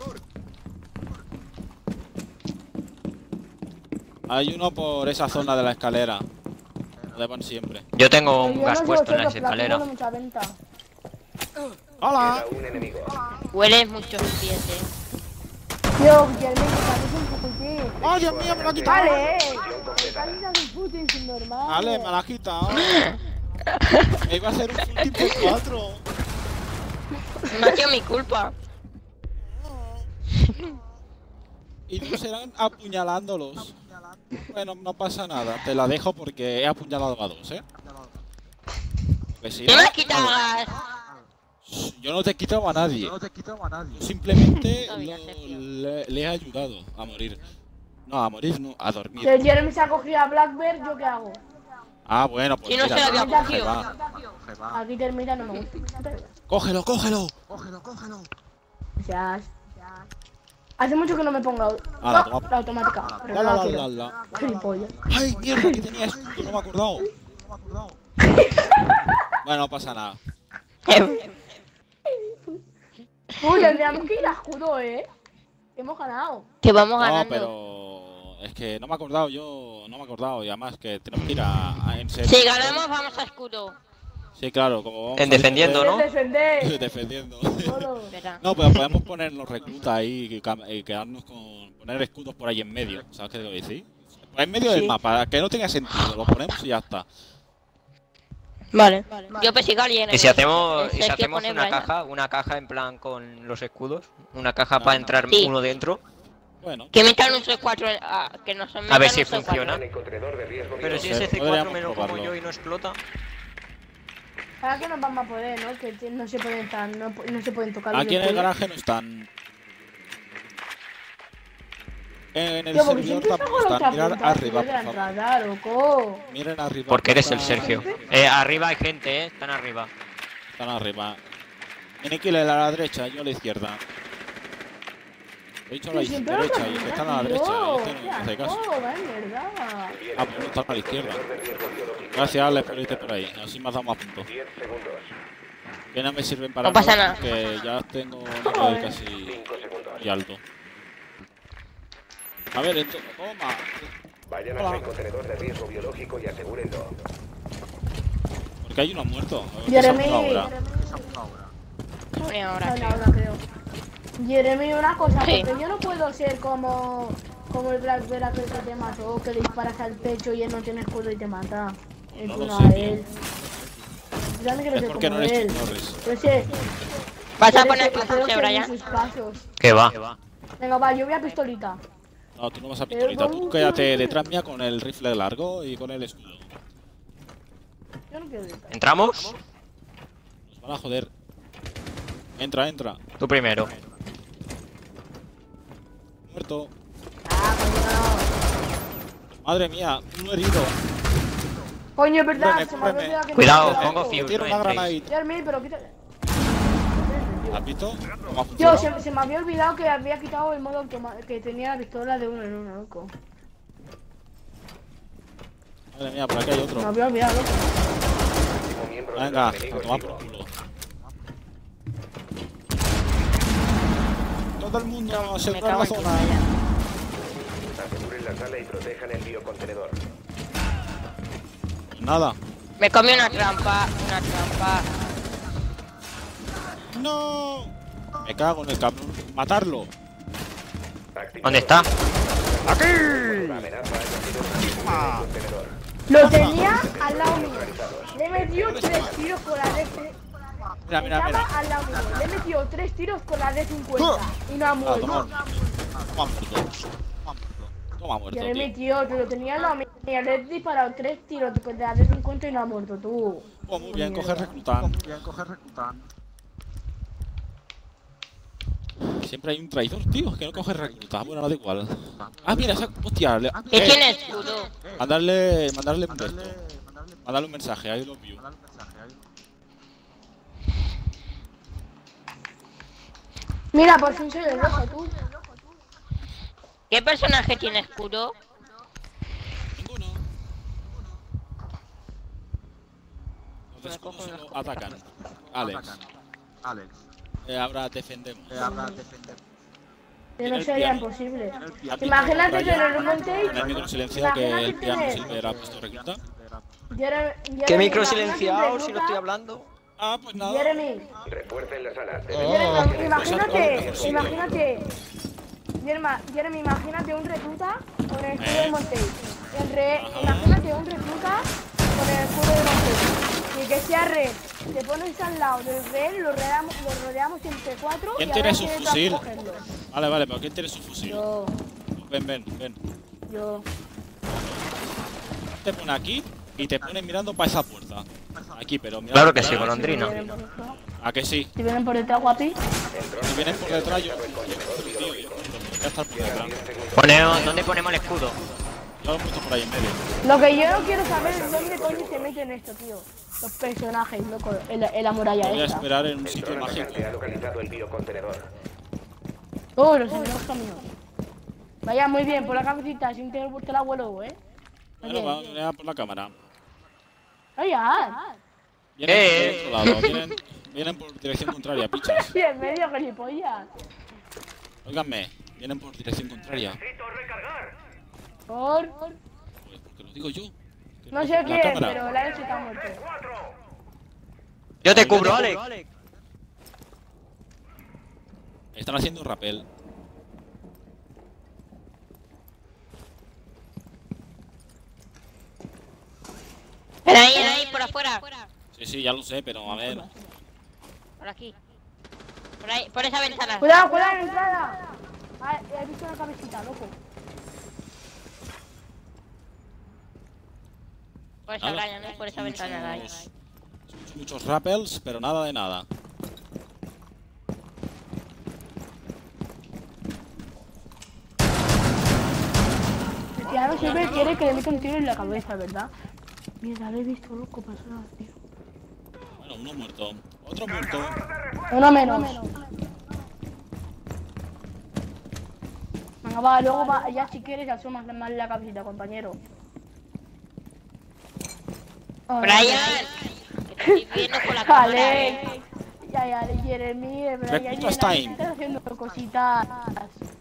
Hay uno por esa zona de la escalera. Donde van siempre. Yo tengo un gas puesto en mucha venta. ¡Hola! Hueles mucho pies, eh. Tío, Guillermo, que es un putín. ¡Oh, Dios mío, me lo ha quitado! Sin normal. Vale, me la has quitado. (laughs) Me iba a hacer un de 4. No ha sido mi culpa. Y no serán apuñalándolos. Bueno, no pasa nada. Te la dejo porque he apuñalado a dos, ¿eh? Que si No no- me has quitado gas. Yo no te he quitado a nadie. Yo simplemente (laughs) lo- le, le he ayudado a morir. No, a morir no, a dormir. Si el Jeremy se ha cogido a Blackbird, ¿yo qué hago? Ah, bueno, pues Si no mira, se lo había cogido. Aquí termina, no me gusta. Cógelo, cógelo. Gracias. Hace mucho que no me ponga Ah, toma. la automática. Pero La, no la, la la, la, la. Ay, mierda, que tenía esto, no me he acordado. Bueno, no pasa nada. Uy, tendríamos que ir a escudo, ¿eh? Hemos ganado. Que vamos No, ganando. pero es que no me he acordado, yo no me he acordado y además que tenemos que ir a, a en serio. Si ganamos, vamos a escudo. Sí, claro, como vamos En a defendiendo, de- ¿no? (laughs) Defendiendo. (laughs) No, pero podemos ponernos reclutas ahí y, y quedarnos con poner escudos por ahí en medio, ¿sabes qué te quiero decir? Por en medio del mapa, que no tenga sentido, lo ponemos y ya está. Vale. Yo persigo a alguien. Y si hacemos, y si hacemos una caja, una caja en plan con los escudos, una caja No, para no. entrar Sí. uno dentro. Bueno, Que metan un C4. ah, que nos metan A ver si C4. funciona. En Pero si ese C4 podríamos me lo como yo y no explota. Ahora que nos vamos a poder, ¿no? Que no se pueden estar, no, no se pueden tocar. aquí en el garaje no están. En el porque servidor tampoco están. Mirar arriba, por favor. entrada, loco. Miren arriba. Porque eres el Sergio. Eh, arriba hay gente, eh. Están arriba. Están arriba. Tiene que ir a la derecha, yo a la izquierda. He dicho a la siempre derecha y están a la derecha. y este no hace caso. Ah, pues no están a la izquierda. Gracias, Alex, por irte por ahí. Así me has dado más puntos. 10 segundos. Que no me sirven para No pasa nada. Que ya tengo un nivel casi 5 segundos. muy alto. A ver, esto. Toma. Vayan el contenedor de riesgo biológico y asegúrenlo. Porque hay uno muerto. A ver, ¿qué se ha Jeremy. sí. ahora creo. Jeremy, una cosa, Sí. porque yo no puedo ser como, como el Black Bear aquel que te mató, que le disparas al pecho y él no tiene escudo y te mata. Es No lo una sé, a él. Yo también quiero Es ser porque como no eres él. Yo sé. Vas a poner seguir Brian. Que va. Venga, va, yo voy a pistolita. No, tú no vas a Pero pistolita. Tú quédate detrás mía con el rifle largo y con el escudo. Yo no quiero. ¿Entramos? Nos van a joder. Entra, entra. Tú primero. Muerto. Ah, Madre mía, uno herido. coño. Coño, es verdad, se me había córreme. olvidado que me Cuidado, había pongo fuse. Tira no una granadita. Pero quita. ¿Has visto? ¿Cómo ha funcionado? se, se me había olvidado que había quitado el modo que tenía la pistola de uno en uno, loco. Madre mía, por aquí hay Se me otro. había olvidado, loco. Venga, a tomar por culo. Todo el mundo Me asegurar cago la en ti, zona. Brian. Aseguren la sala y protejan el biocontenedor. Nada. Me comí una trampa, una trampa. ¡No! Me cago en el cabrón. ¡Matarlo! ¿Dónde está? El contenedor. Lo tenía al lado mío. Le metió tres tiros con la D. Mira, mira, Estaba mira. al lado mío. Le metió tres tiros con la D50 y no ha Ah, muerto. toma. Toma muerto. Toma muerto. Toma muerto, Yo le tío. metió, te lo tenía al lado mío. Le he disparado tres tiros con la D50 y no ha muerto tú. Oh, muy bien, coge reclutan. Siempre hay un traidor, tío, que no coge recluta. Bueno, no da igual. Ah, mira, esa... Hostia, le... ¿Qué eh, tiene escudo? Mandarle... Mandarle un texto. Mandarle un mensaje, ahí lo vio. Mira, por fin soy el rojo, tú. ¿Qué personaje tiene escudo? Ninguno. Los de escudo solo atacan. Alex. Alex. Eh, ahora defendemos. Que no sería imposible. Imagínate monte Con el micro silenciado que el piano Silver ha puesto recluta. ¿Qué micro silenciado si no estoy hablando? Ah, pues nada. Jeremy, Refuercen las alas. Jeremy, imagínate, Pues imagínate. Jeremy, Jeremy, imagínate un recluta con el escudo ¿Eh? de Monte. Imagínate un recluta con el escudo de Monte. Y que sea red. Te pones al lado del red, lo rodeamos, lo rodeamos entre cuatro ¿Quién y tiene su fusil? Vale, vale, pero ¿quién tiene su fusil? Yo, Ven, ven, ven. yo. Te pone aquí y te pone mirando para esa puerta. Aquí, pero mira. Claro que sí, Si golondrina. ¿A que sí? Si vienen por detrás, guapi. Si vienen por detrás, yo. yo- tío, yo- voy a estar por detrás. Ponemos, ¿Dónde ponemos el escudo? Yo lo he puesto por ahí en medio. Lo que yo no quiero saber es dónde coño se meten esto, tío. Los personajes, loco, en la, en la muralla Voy a esta. esperar en un sitio mágico. ha localizado el biocontenedor. Oh, los enemigos caminos. Vaya, muy bien, por la cabecita, sin tener vuelto el abuelo, eh. Bueno, vamos a mirar por la cámara. Vaya, Vienen Eh. por otro lado, vienen, vienen por dirección contraria, pichas. (laughs) y en medio, gilipollas. Óiganme, vienen por dirección contraria. Por. Pues porque lo digo yo. No sé la quién, pero el Alex está muerto. Yo te cubro, Alex. Están haciendo rappel. Ven ahí, ven ahí, por afuera. Sí, sí, ya lo sé, pero a ver. Por aquí. Por ahí, por esa ventana. Cuidado, cuidado en la entrada. Ah, he visto una cabecita, loco. Por esa caña, ¿no? Por esa son ventana. ahí. muchos, muchos rappels, pero nada de nada. El piano siempre quiere que le meta un tiro en la cabeza, ¿verdad? Mira, lo he visto, loco, pasar, tío. Bueno, uno muerto. Otro muerto. Uno menos. Venga, va, luego va, ya si quieres asomas más la cabecita, compañero. Oh, Brian, que te estoy viendo por la (laughs) cámara, Vale. eh. Ya, ya, Jeremy, Brian, time. están haciendo cositas.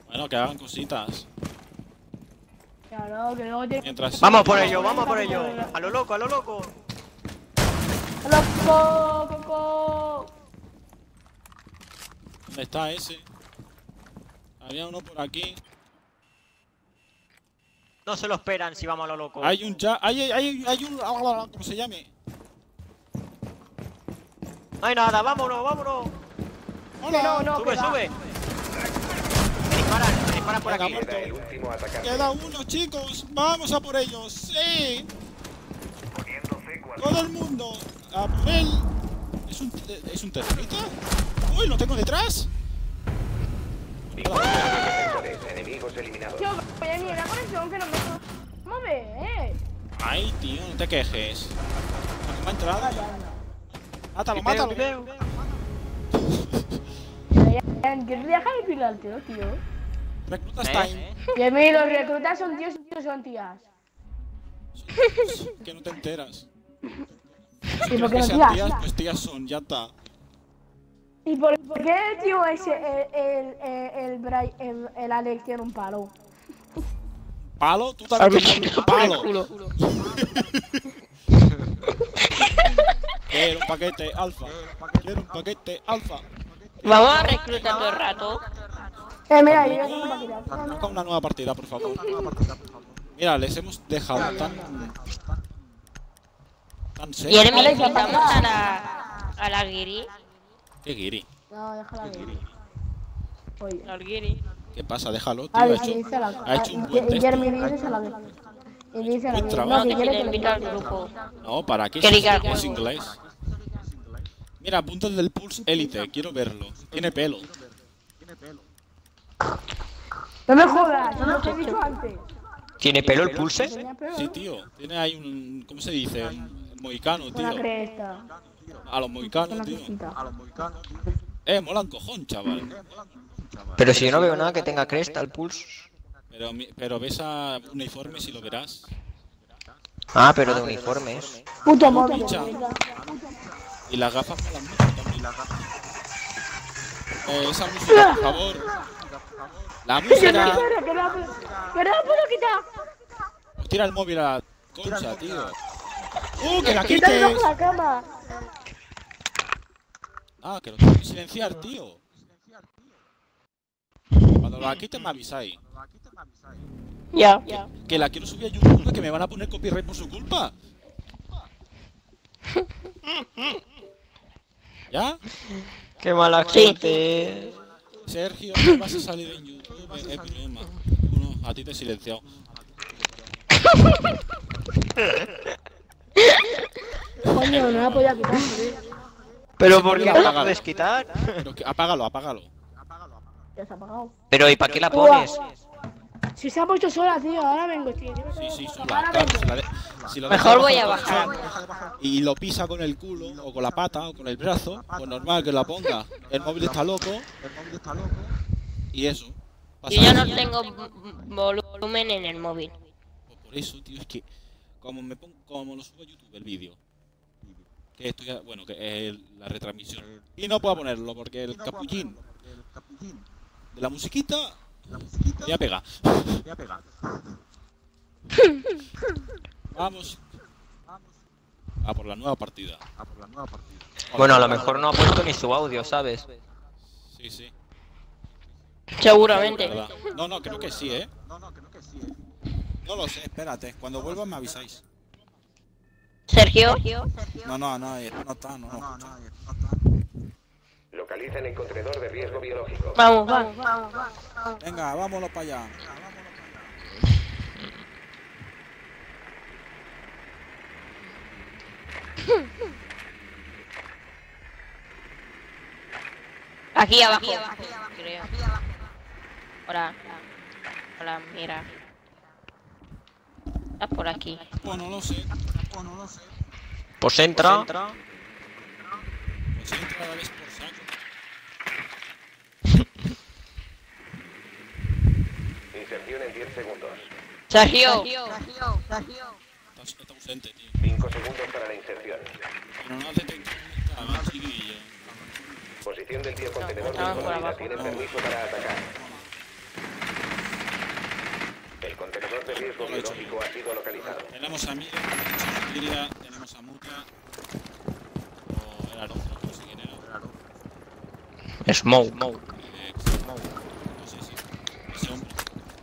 Bueno, que hagan cositas. Claro, que luego te... Mientras. Vamos por ello, vamos por ello. A lo loco, a lo loco. ¡Loco, coco! ¿Dónde está ese? Había uno por aquí. No se lo esperan si vamos a lo loco. Hay un ya. Hay, hay, hay, hay un. ah, ¿Cómo se llame? No hay nada, vámonos, vámonos. Que no, no, Sube, sube. Disparan, por Venga, aquí. muerto. Queda el último atacante. Queda uno, chicos. Vamos a por ellos. Sí. Todo el mundo. A por él. ¿Es un, ¿es un terrorista? Uy, lo tengo detrás. Enemigos eliminados. Conexión que no me... Ay, tío, no te quejes. ¿A ha entrado? Mátalo, mátalo. ¿Qué deja de pilarte, tío? Reclutas ¿Eh? time. Que mí los reclutas son tíos y tíos son tías. Que no te enteras. ¿Y por qué Que no sean tías? tías, pues tías son, ya está. ¿Y por, por qué el tío ese, el, el, el, el, Bray- el, el Alex tiene un palo? Palo, tú también tienes un palo. Quiero un paquete alfa. Quiero un paquete alfa. Vamos a reclutar todo el rato. Eh, mira, yo ya tengo un paquete. Busca una nueva partida, por favor. Mira, les hemos dejado tan, Cansé. Jeremy, Vale, invitamos a la, a la Guiri. ¿Qué guiri? No, déjala bien. Oye. La Guiri. ¿Qué pasa? Déjalo, tío. A Ha hecho, ha hecho un buen Y texto. Jeremy dice la ve. Y dice la trabajo. No, que quiere le que le invita al grupo. No, ¿para qué? Es inglés. Mira, puntos del Pulse Elite. Quiero verlo. Tiene pelo. No me jodas, no lo he dicho antes. ¿Tiene pelo el pulse? Sí, tío. Tiene ahí un... ¿Cómo se dice? Un mohicano, Una tío. cresta. A los mohicanos, Una tío. crestita. Eh, molan cojón, chaval. Pero si yo no veo nada que tenga cresta el pulse. Pero, mi- pero ves a uniforme si lo verás. Ah, pero de uniformes. Puto móvil. Y las gafas molan mucho también. Eh, esa música, por favor. La (laughs) no música. quiero, que no la puedo- que no la puedo quitar. Tira el móvil a la concha, tío. ¡Uh, que la quites! la cama. Ah, que lo tengo que silenciar, tío. Cuando la quites me avisáis. Ya. Que la quiero subir a YouTube, que me van a poner copyright por su culpa. (laughs) ¿Ya? Qué mala Sí. Sergio, no (coughs) vas a salir en YouTube, es problema. Uno, a ti te he silenciado. Coño, no la podía quitar. Pero ¿por qué la no la apaga. puedes quitar? Pero que, apágalo, apágalo. Ya se ha apagado. Pero ¿y para qué la pones? Si se ha puesto sola, tío, ahora vengo, tío. Sí, sí, sola. Claro, si la de- si lo Mejor voy a el bajar. Y lo pisa con el culo, o con la pata, o con el brazo, pues normal que la ponga. El móvil está loco. Y eso. pasa Yo ya no tengo volumen en el móvil. Pues por eso, tío, es que como me pongo, como lo subo a YouTube el vídeo, que esto ya, bueno, que es el- la retransmisión. Y no puedo ponerlo porque el capullín de la musiquita ya pega. (laughs) Vamos. A por la nueva partida. Bueno, a lo mejor no ha puesto ni su audio, ¿sabes? Sí, sí. Seguramente. verdad. No, no, creo que sí, ¿eh? No lo sé, espérate. Cuando vuelva me avisáis. Sergio. No, no, no, eh, no está, no, no. Localizan el contenedor de riesgo biológico. Vamos, vamos. Venga, vámonos para allá. Aquí abajo. Creo. Hola. Hola, mira. Estás por aquí. Pues no lo sé. Pues entra. Pues entra a la vez por saco. Inserción en 10 segundos. Sergio. Está, está ausente, tío. 5 segundos para la inserción. Pero no ver, chiquillo. Posición del Estamos por desconocida. abajo. Tienen permiso para atacar. El contenedor de riesgo biológico ha sido localizado. Tenemos a Mira, tenemos a tenemos a Muta. O el otro, no sé quién era. Smoke. Eh, no sé si. Ese hombre.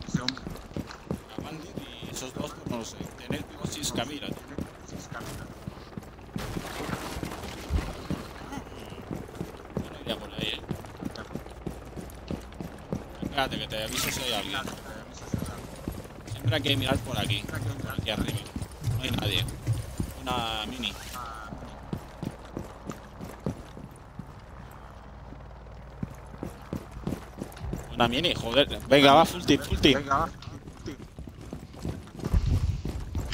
Ese hombre. A Bandit y esos dos, pues no lo sé. Tener Camila, tío. Buena idea por ahí, eh. Espérate, que te aviso si hay alguien. Siempre hay que mirar por aquí. Aquí arriba. No hay nadie. Una mini. Una mini, joder. Venga, va, full team, full team.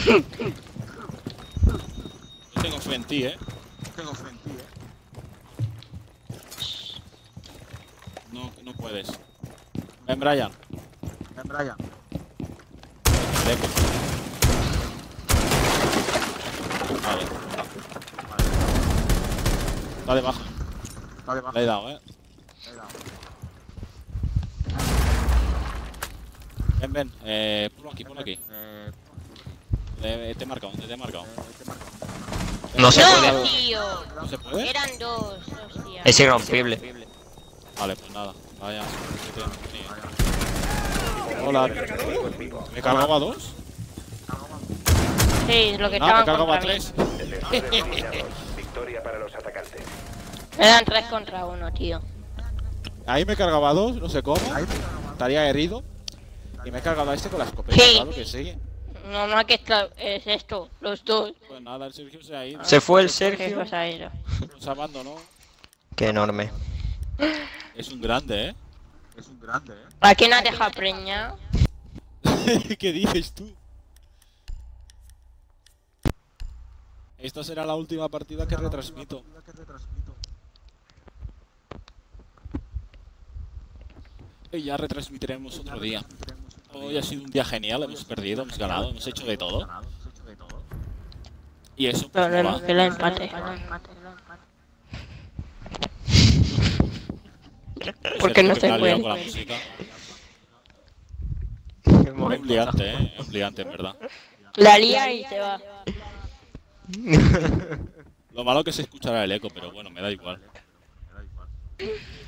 Yo tengo fe en ti, eh. No, no puedes. Ven, Brian. Deco. Vale. Está debajo. Le he dado, eh. Ven, ven. Eh, ponlo aquí, ponlo aquí. Eh, te he marcado. No se no, puede. tío. ¿No se puede? Eran dos, hostia. Es irrompible. Vale, pues nada. Vaya. Hola. ¿Me cargaba a dos? Sí, es lo que Ah, estaban me cargaba tres. Victoria para los atacantes. Eran tres contra uno, tío. Ahí me he cargado a dos, no sé cómo. Estaría herido. Y me he cargado a este con la escopeta, Sí. claro que sí. No, no, que esto es esto, los dos. Pues nada, el Sergio se ha ido. Se fue el ¿Qué Sergio. eso? Nos abandonó. Qué enorme. Es un grande, ¿eh? Es un grande, ¿A quién has dejado preñado? ¿eh? (laughs) ¿Qué dices tú? Esta será la última partida que retransmito. Y ya retransmitiremos otro día. Hoy ha sido un día genial, hemos perdido, hemos ganado, hemos hecho de todo. Y eso, pues, Pero no, que la empate. Porque no se me puede. con la música. Qué Es liante, ¿eh? Es un liante, en verdad. La lía y se va. Lo malo que se escuchará el eco, pero bueno, me da igual. (laughs)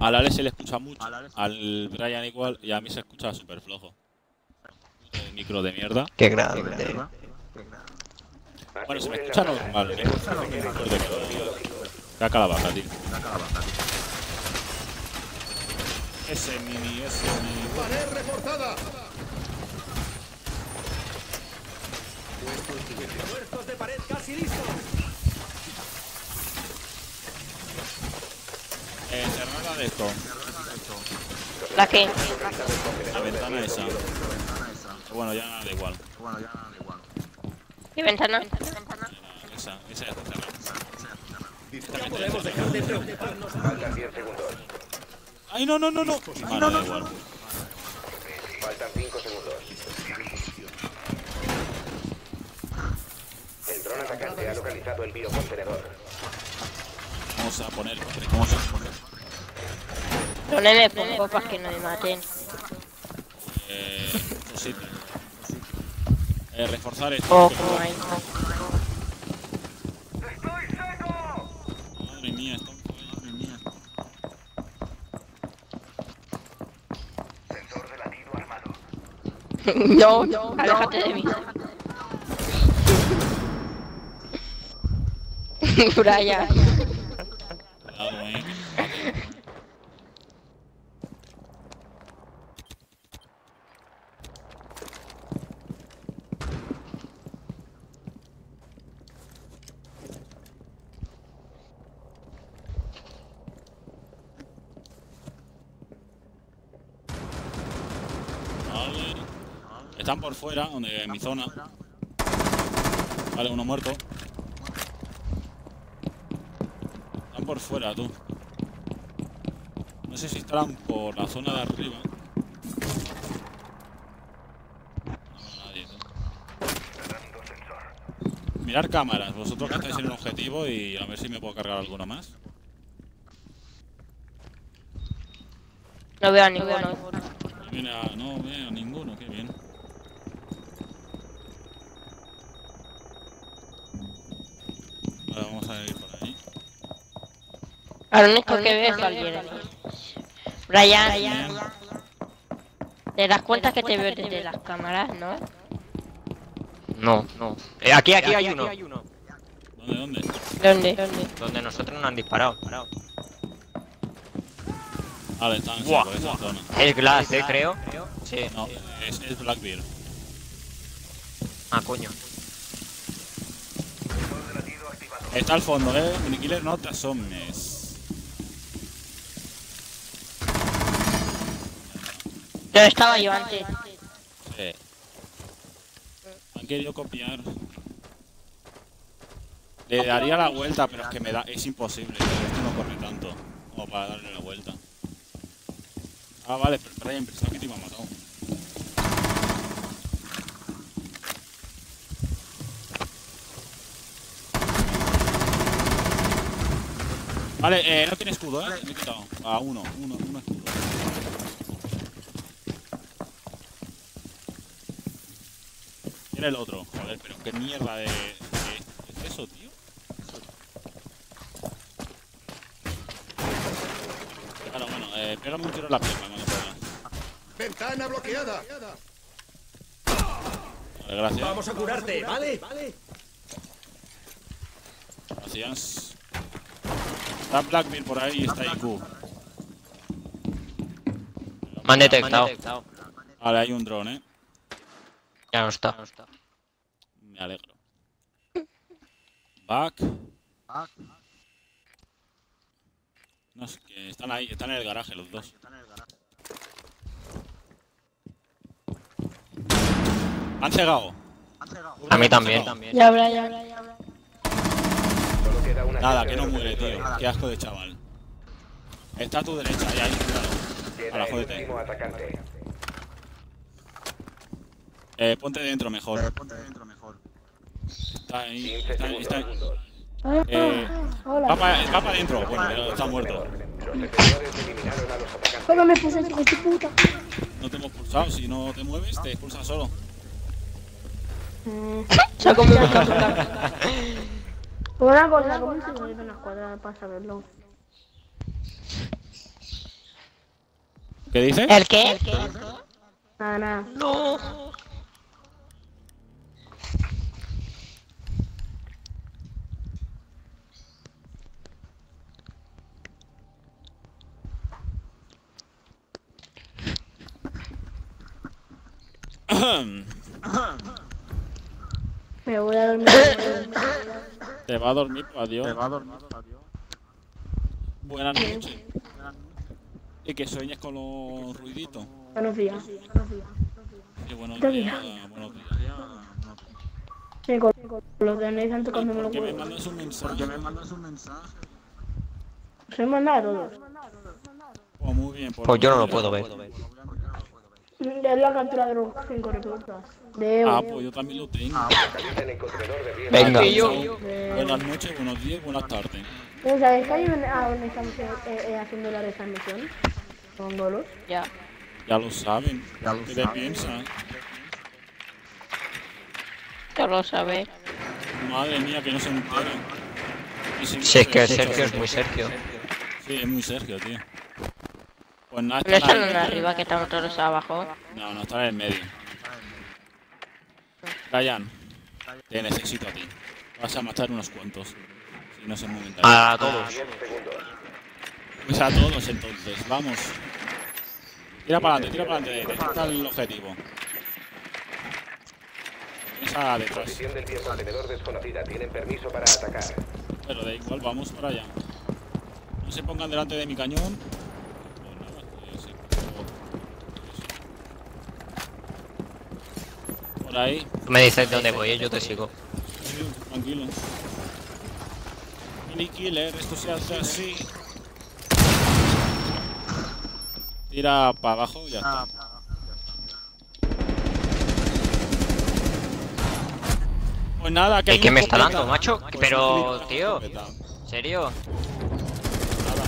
Al Ale se le escucha mucho, al Brian igual, y a mí se escucha súper flojo. El micro de mierda. Qué grande. Bueno, se me escucha la normal, ¿eh? Fuerte, corredor pero- biológico. Caca la tío. Ese mini, ese mini. ¡Pared reforzada! ¡Puestos de pared casi listos! Eh, cerrada de esto. ¿La qué? La ventana esa. Bueno, ya da igual. ¿Qué ventana? Esa, esa ya está cerrada. No podemos dejar de preocuparnos. Faltan 10 segundos. ¡Ay, no, no, no, no! Ah, no, da igual. Faltan 5 segundos. El dron atacante ha localizado el biocontenedor. Vamos a poner. Vamos a poner. No pongo para que no me maten. Eh, cosita. Eh, reforzar esto. Oh, como hay. Madre mía, está un madre mía. (laughs) No, no, aléjate de mí. (laughs) Brian. Están por fuera, donde en mi zona. Vale, uno muerto. Están por fuera, tú. No sé si estarán por la zona de arriba. No nadie, tú. Mirar cámaras, vosotros que estáis en el objetivo y a ver si me puedo cargar alguno más. No veo a ninguno. Al único que veo es alguien. Brian, te das cuenta que te veo desde las cámaras, ¿no? No, no. Eh, aquí, aquí hay uno. ¿Dónde, dónde? ¿Dónde? ¿Dónde? Donde nosotros nos han disparado. Vale, están en esa zona. Es Glass, eh, creo. Sí. No, es, es Blackbeard. Ah, coño. Está al fondo, eh. Minikiller, no te asomes. ¿Dónde estaba yo antes? Sí. Han querido copiar. Le daría la vuelta, pero es que me da. Es imposible. Esto no corre tanto. Como para darle la vuelta. Ah, vale, pero Brian, pensaba que te iba a matar. Vale, eh, no tiene escudo, eh. Me he quitado. A uno, uno, uno escudo. Tiene el otro. Joder, pero qué mierda de. de- ¿Es eso, tío? Bueno, bueno, eh, pégame un tiro en la pierna cuando puedas. ¡Ventana bloqueada! Vale, Vale, gracias. Vamos a curarte, ¿vale? Gracias. Está Blackbeard por ahí y está IQ. Me han detectado. Vale, hay un dron, eh. Ya no está. Me alegro. Back. No sé, que están ahí, están en el garaje los dos. Han cegado. A mí también. Ya habrá, ya habrá, ya habrá. Nada, que no muere, tío. Qué asco de chaval. Está a tu derecha, ahí, ahí, cuidado. Ahora, jódete. último atacante. Eh, ponte dentro mejor. Está ahí, 15 está, segundos. está, Ah, Eh, hola. va para pa adentro. Bueno, está muerto. ¿Cómo me puse hijo de tu puta? No te hemos pulsado. Si no te mueves, te expulsan solo. Se ha comido una cosa, ¿cómo se mueve una cuadra para saberlo? ¿Qué dices? ¿El qué? Nada, nada. No. Me voy a dormir. Te va a dormir, pues, adiós. Te va a dormir, Buenas noches. Y que sueñes con los ruiditos. Buenos días. Buenos días. Y buenos días, buenos lo tenéis antes cuando me lo Que me juego. mandas un mensaje. Se me manda a todos. Pues muy bien. Pues yo no lo puedo ver. Es la captura de los cinco reclutas. De Ah, pues yo también lo tengo. Localizan el contenedor de riesgo. Venga. Buenas noches, buenos días, buenas tardes. ¿No ¿Sabes que hay un, a donde estamos eh, eh, haciendo la retransmisión? Con Golos. Ya. Ya lo saben. ¿Qué te piensas? Ya lo sabes. Madre mía, que no se entera. Y si es que Sergio es muy Sergio. Sí, es muy Sergio, tío. Pues No están están ahí. en arriba, que estamos todos abajo. No, no, están en el medio. Ryan, te necesito a ti. Vas a matar unos cuantos. Si no se mueven de. A todos. 10 segundos. Pues a todos entonces, vamos. Tira para adelante, tira para adelante. Detecta el objetivo. Esa detrás. Posición del contenedor desconocida. Tienen permiso para atacar. Pero da igual, vamos para allá. No se pongan delante de mi cañón. Pues nada, yo sé. Por ahí. Me dices dónde voy y yo te sigo. Tranquilo. Mini killer, esto se hace así. Tira para abajo y ya está. Pues nada, que hay ¿Y qué me está dando, macho? Pues Pero, tío. escopeta. ¿En serio? Nada.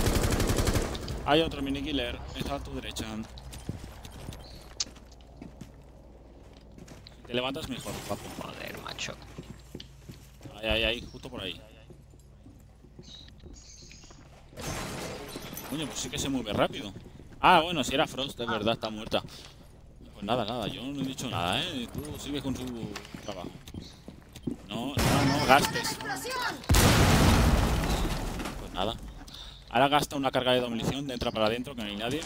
Hay otro mini killer, está a tu derecha. Si te levantas mejor, papo. Joder, macho. Ahí, ahí, ahí, justo por ahí. Coño, pues sí que se mueve rápido. Ah, bueno, si era Frost, es verdad, está muerta. Pues nada, nada, yo no he dicho nada, ¿eh? Tú sigues con su trabajo. No, no, no gastes. Pues nada. Ahora gasta una carga de demolición de entra para adentro, que no hay nadie.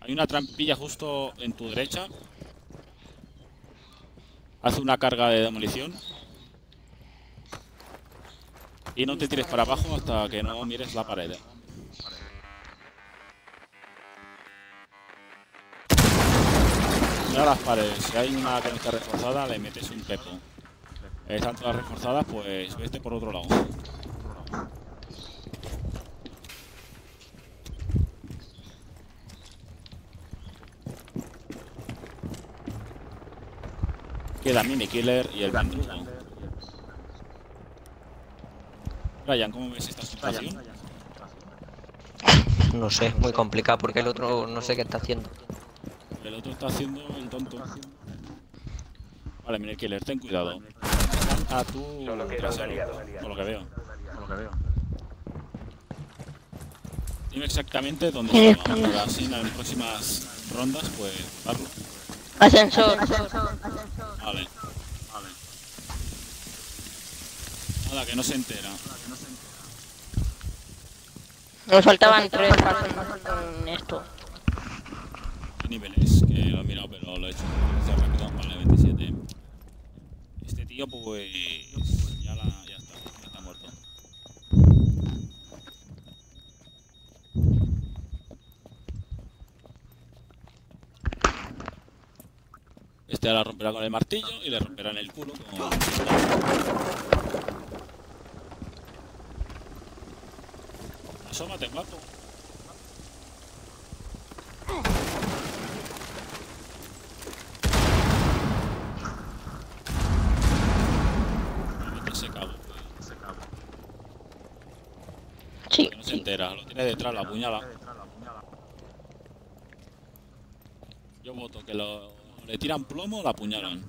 Hay una trampilla justo en tu derecha. Haz una carga de demolición. Y no te tires para abajo hasta que no mires la pared. Mira las paredes. Si hay una que está reforzada, le metes un pepo. Están todas reforzadas, pues vete por otro lado. Queda Mini Killer y el Vendrugo. Ryan, ¿cómo ves esta situación? No sé, muy complicado porque el otro no sé qué está haciendo. El otro está haciendo el tonto. Vale, Mini Killer, ten cuidado. A tu trasero, por lo que veo. Dime exactamente dónde está. Para así en las próximas rondas, pues darlo. Ascensor. Vale. Vale. Nada, que no se entera. Nos faltaban tres para con esto. ¿Qué nivel es? Que lo he mirado, pero lo he hecho. Vale, 27. Este tío, pues. Ya, la, ya está. Ya está muerto. Este ahora romperá con el martillo y le romperán el culo con. Asómate, guapo. Cabo. Sí, no se entera, lo tiene detrás, la puñala. Yo voto que lo, le tiran plomo o la apuñalan.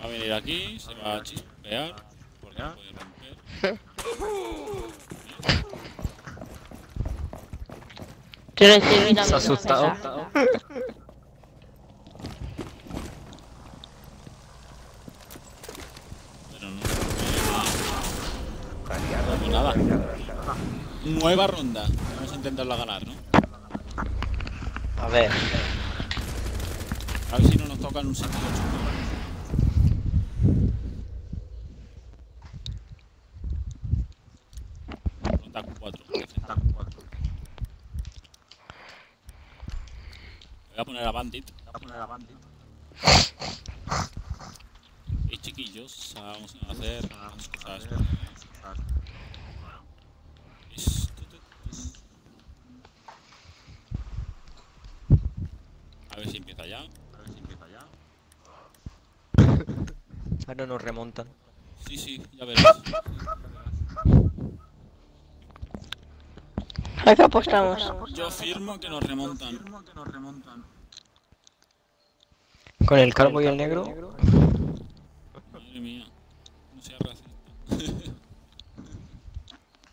Va a venir aquí, se va a chispear, porque no puede romper. Quiero decir, Se ha asustado. Pero no. Pues nada. Nueva ronda. Vamos a intentarla ganar, ¿no? A ver. A ver si no nos tocan un sentido chungo. Ronda 4. Voy a poner a Bandit. Y chiquillos, vamos a hacer cosas. A ver si empieza ya. A ver si empieza ya. Ahora nos remontan. Sí, sí, ya verás. ¿A qué apostamos? Yo firmo que nos remontan. Con el calvo y el negro. Madre mía. No seas racista.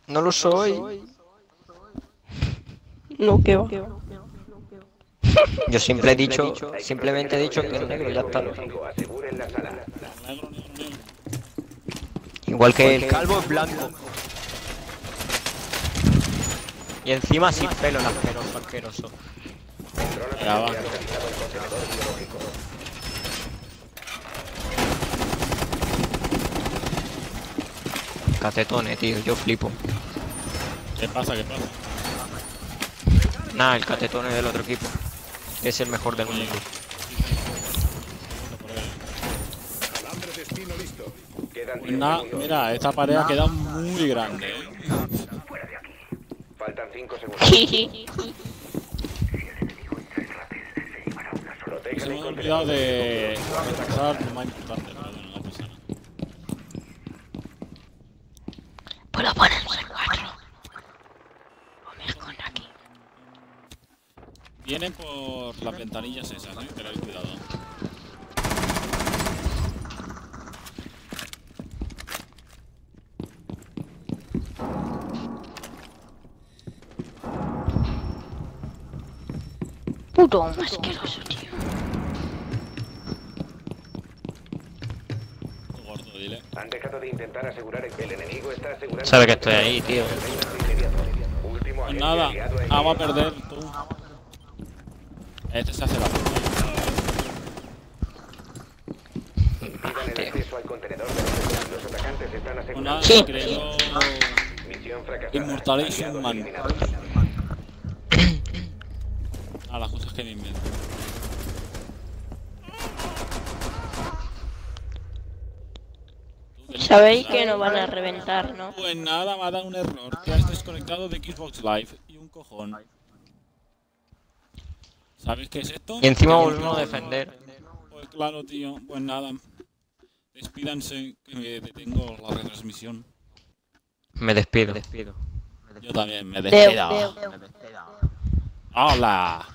No lo soy. No, que va. Yo siempre he dicho, simplemente he dicho que el negro ya está. Igual que el calvo es blanco. Y encima sin pelo, el asqueroso, asqueroso. Ya va. Catetone, tío, yo flipo. ¿Qué pasa? ¿Qué pasa? Nada, el catetone del otro equipo. Es el mejor del mundo. Alambre de espino listo. Quedan Pues 10 nada, segundos. mira, esta pared ha quedado muy grande. Faltan 5 segundos. Sí, sí. Protejan Se me ha olvidado de pero bueno, no pasa nada. Puedo poner el cuatro. O me escondo aquí. Vienen por las ventanillas esas, ¿eh? Tened cuidado. Puto asqueroso, tío. Qué gordo, dile. Han dejado de intentar asegurar el que el enemigo está asegurando. Sabe que estoy ahí, tío. Pues nada, en vamos a perder, tú. Este se hace la puta. Impidan el acceso al contenedor de seguridad. Los atacantes están Una, asegurando. Sí. creo... Man. A las cosas que me invento. Que no Sabéis que nos van a reventar, ¿no? Pues nada, me ha dado un error. Te has desconectado de Xbox Live. Y un cojón. ¿Sabes qué es esto? Y encima volvemos a defender. Pues claro, tío. Pues nada. Despídanse, que me detengo la retransmisión. Me despido. Yo también me Deu, despido. deu. Hola.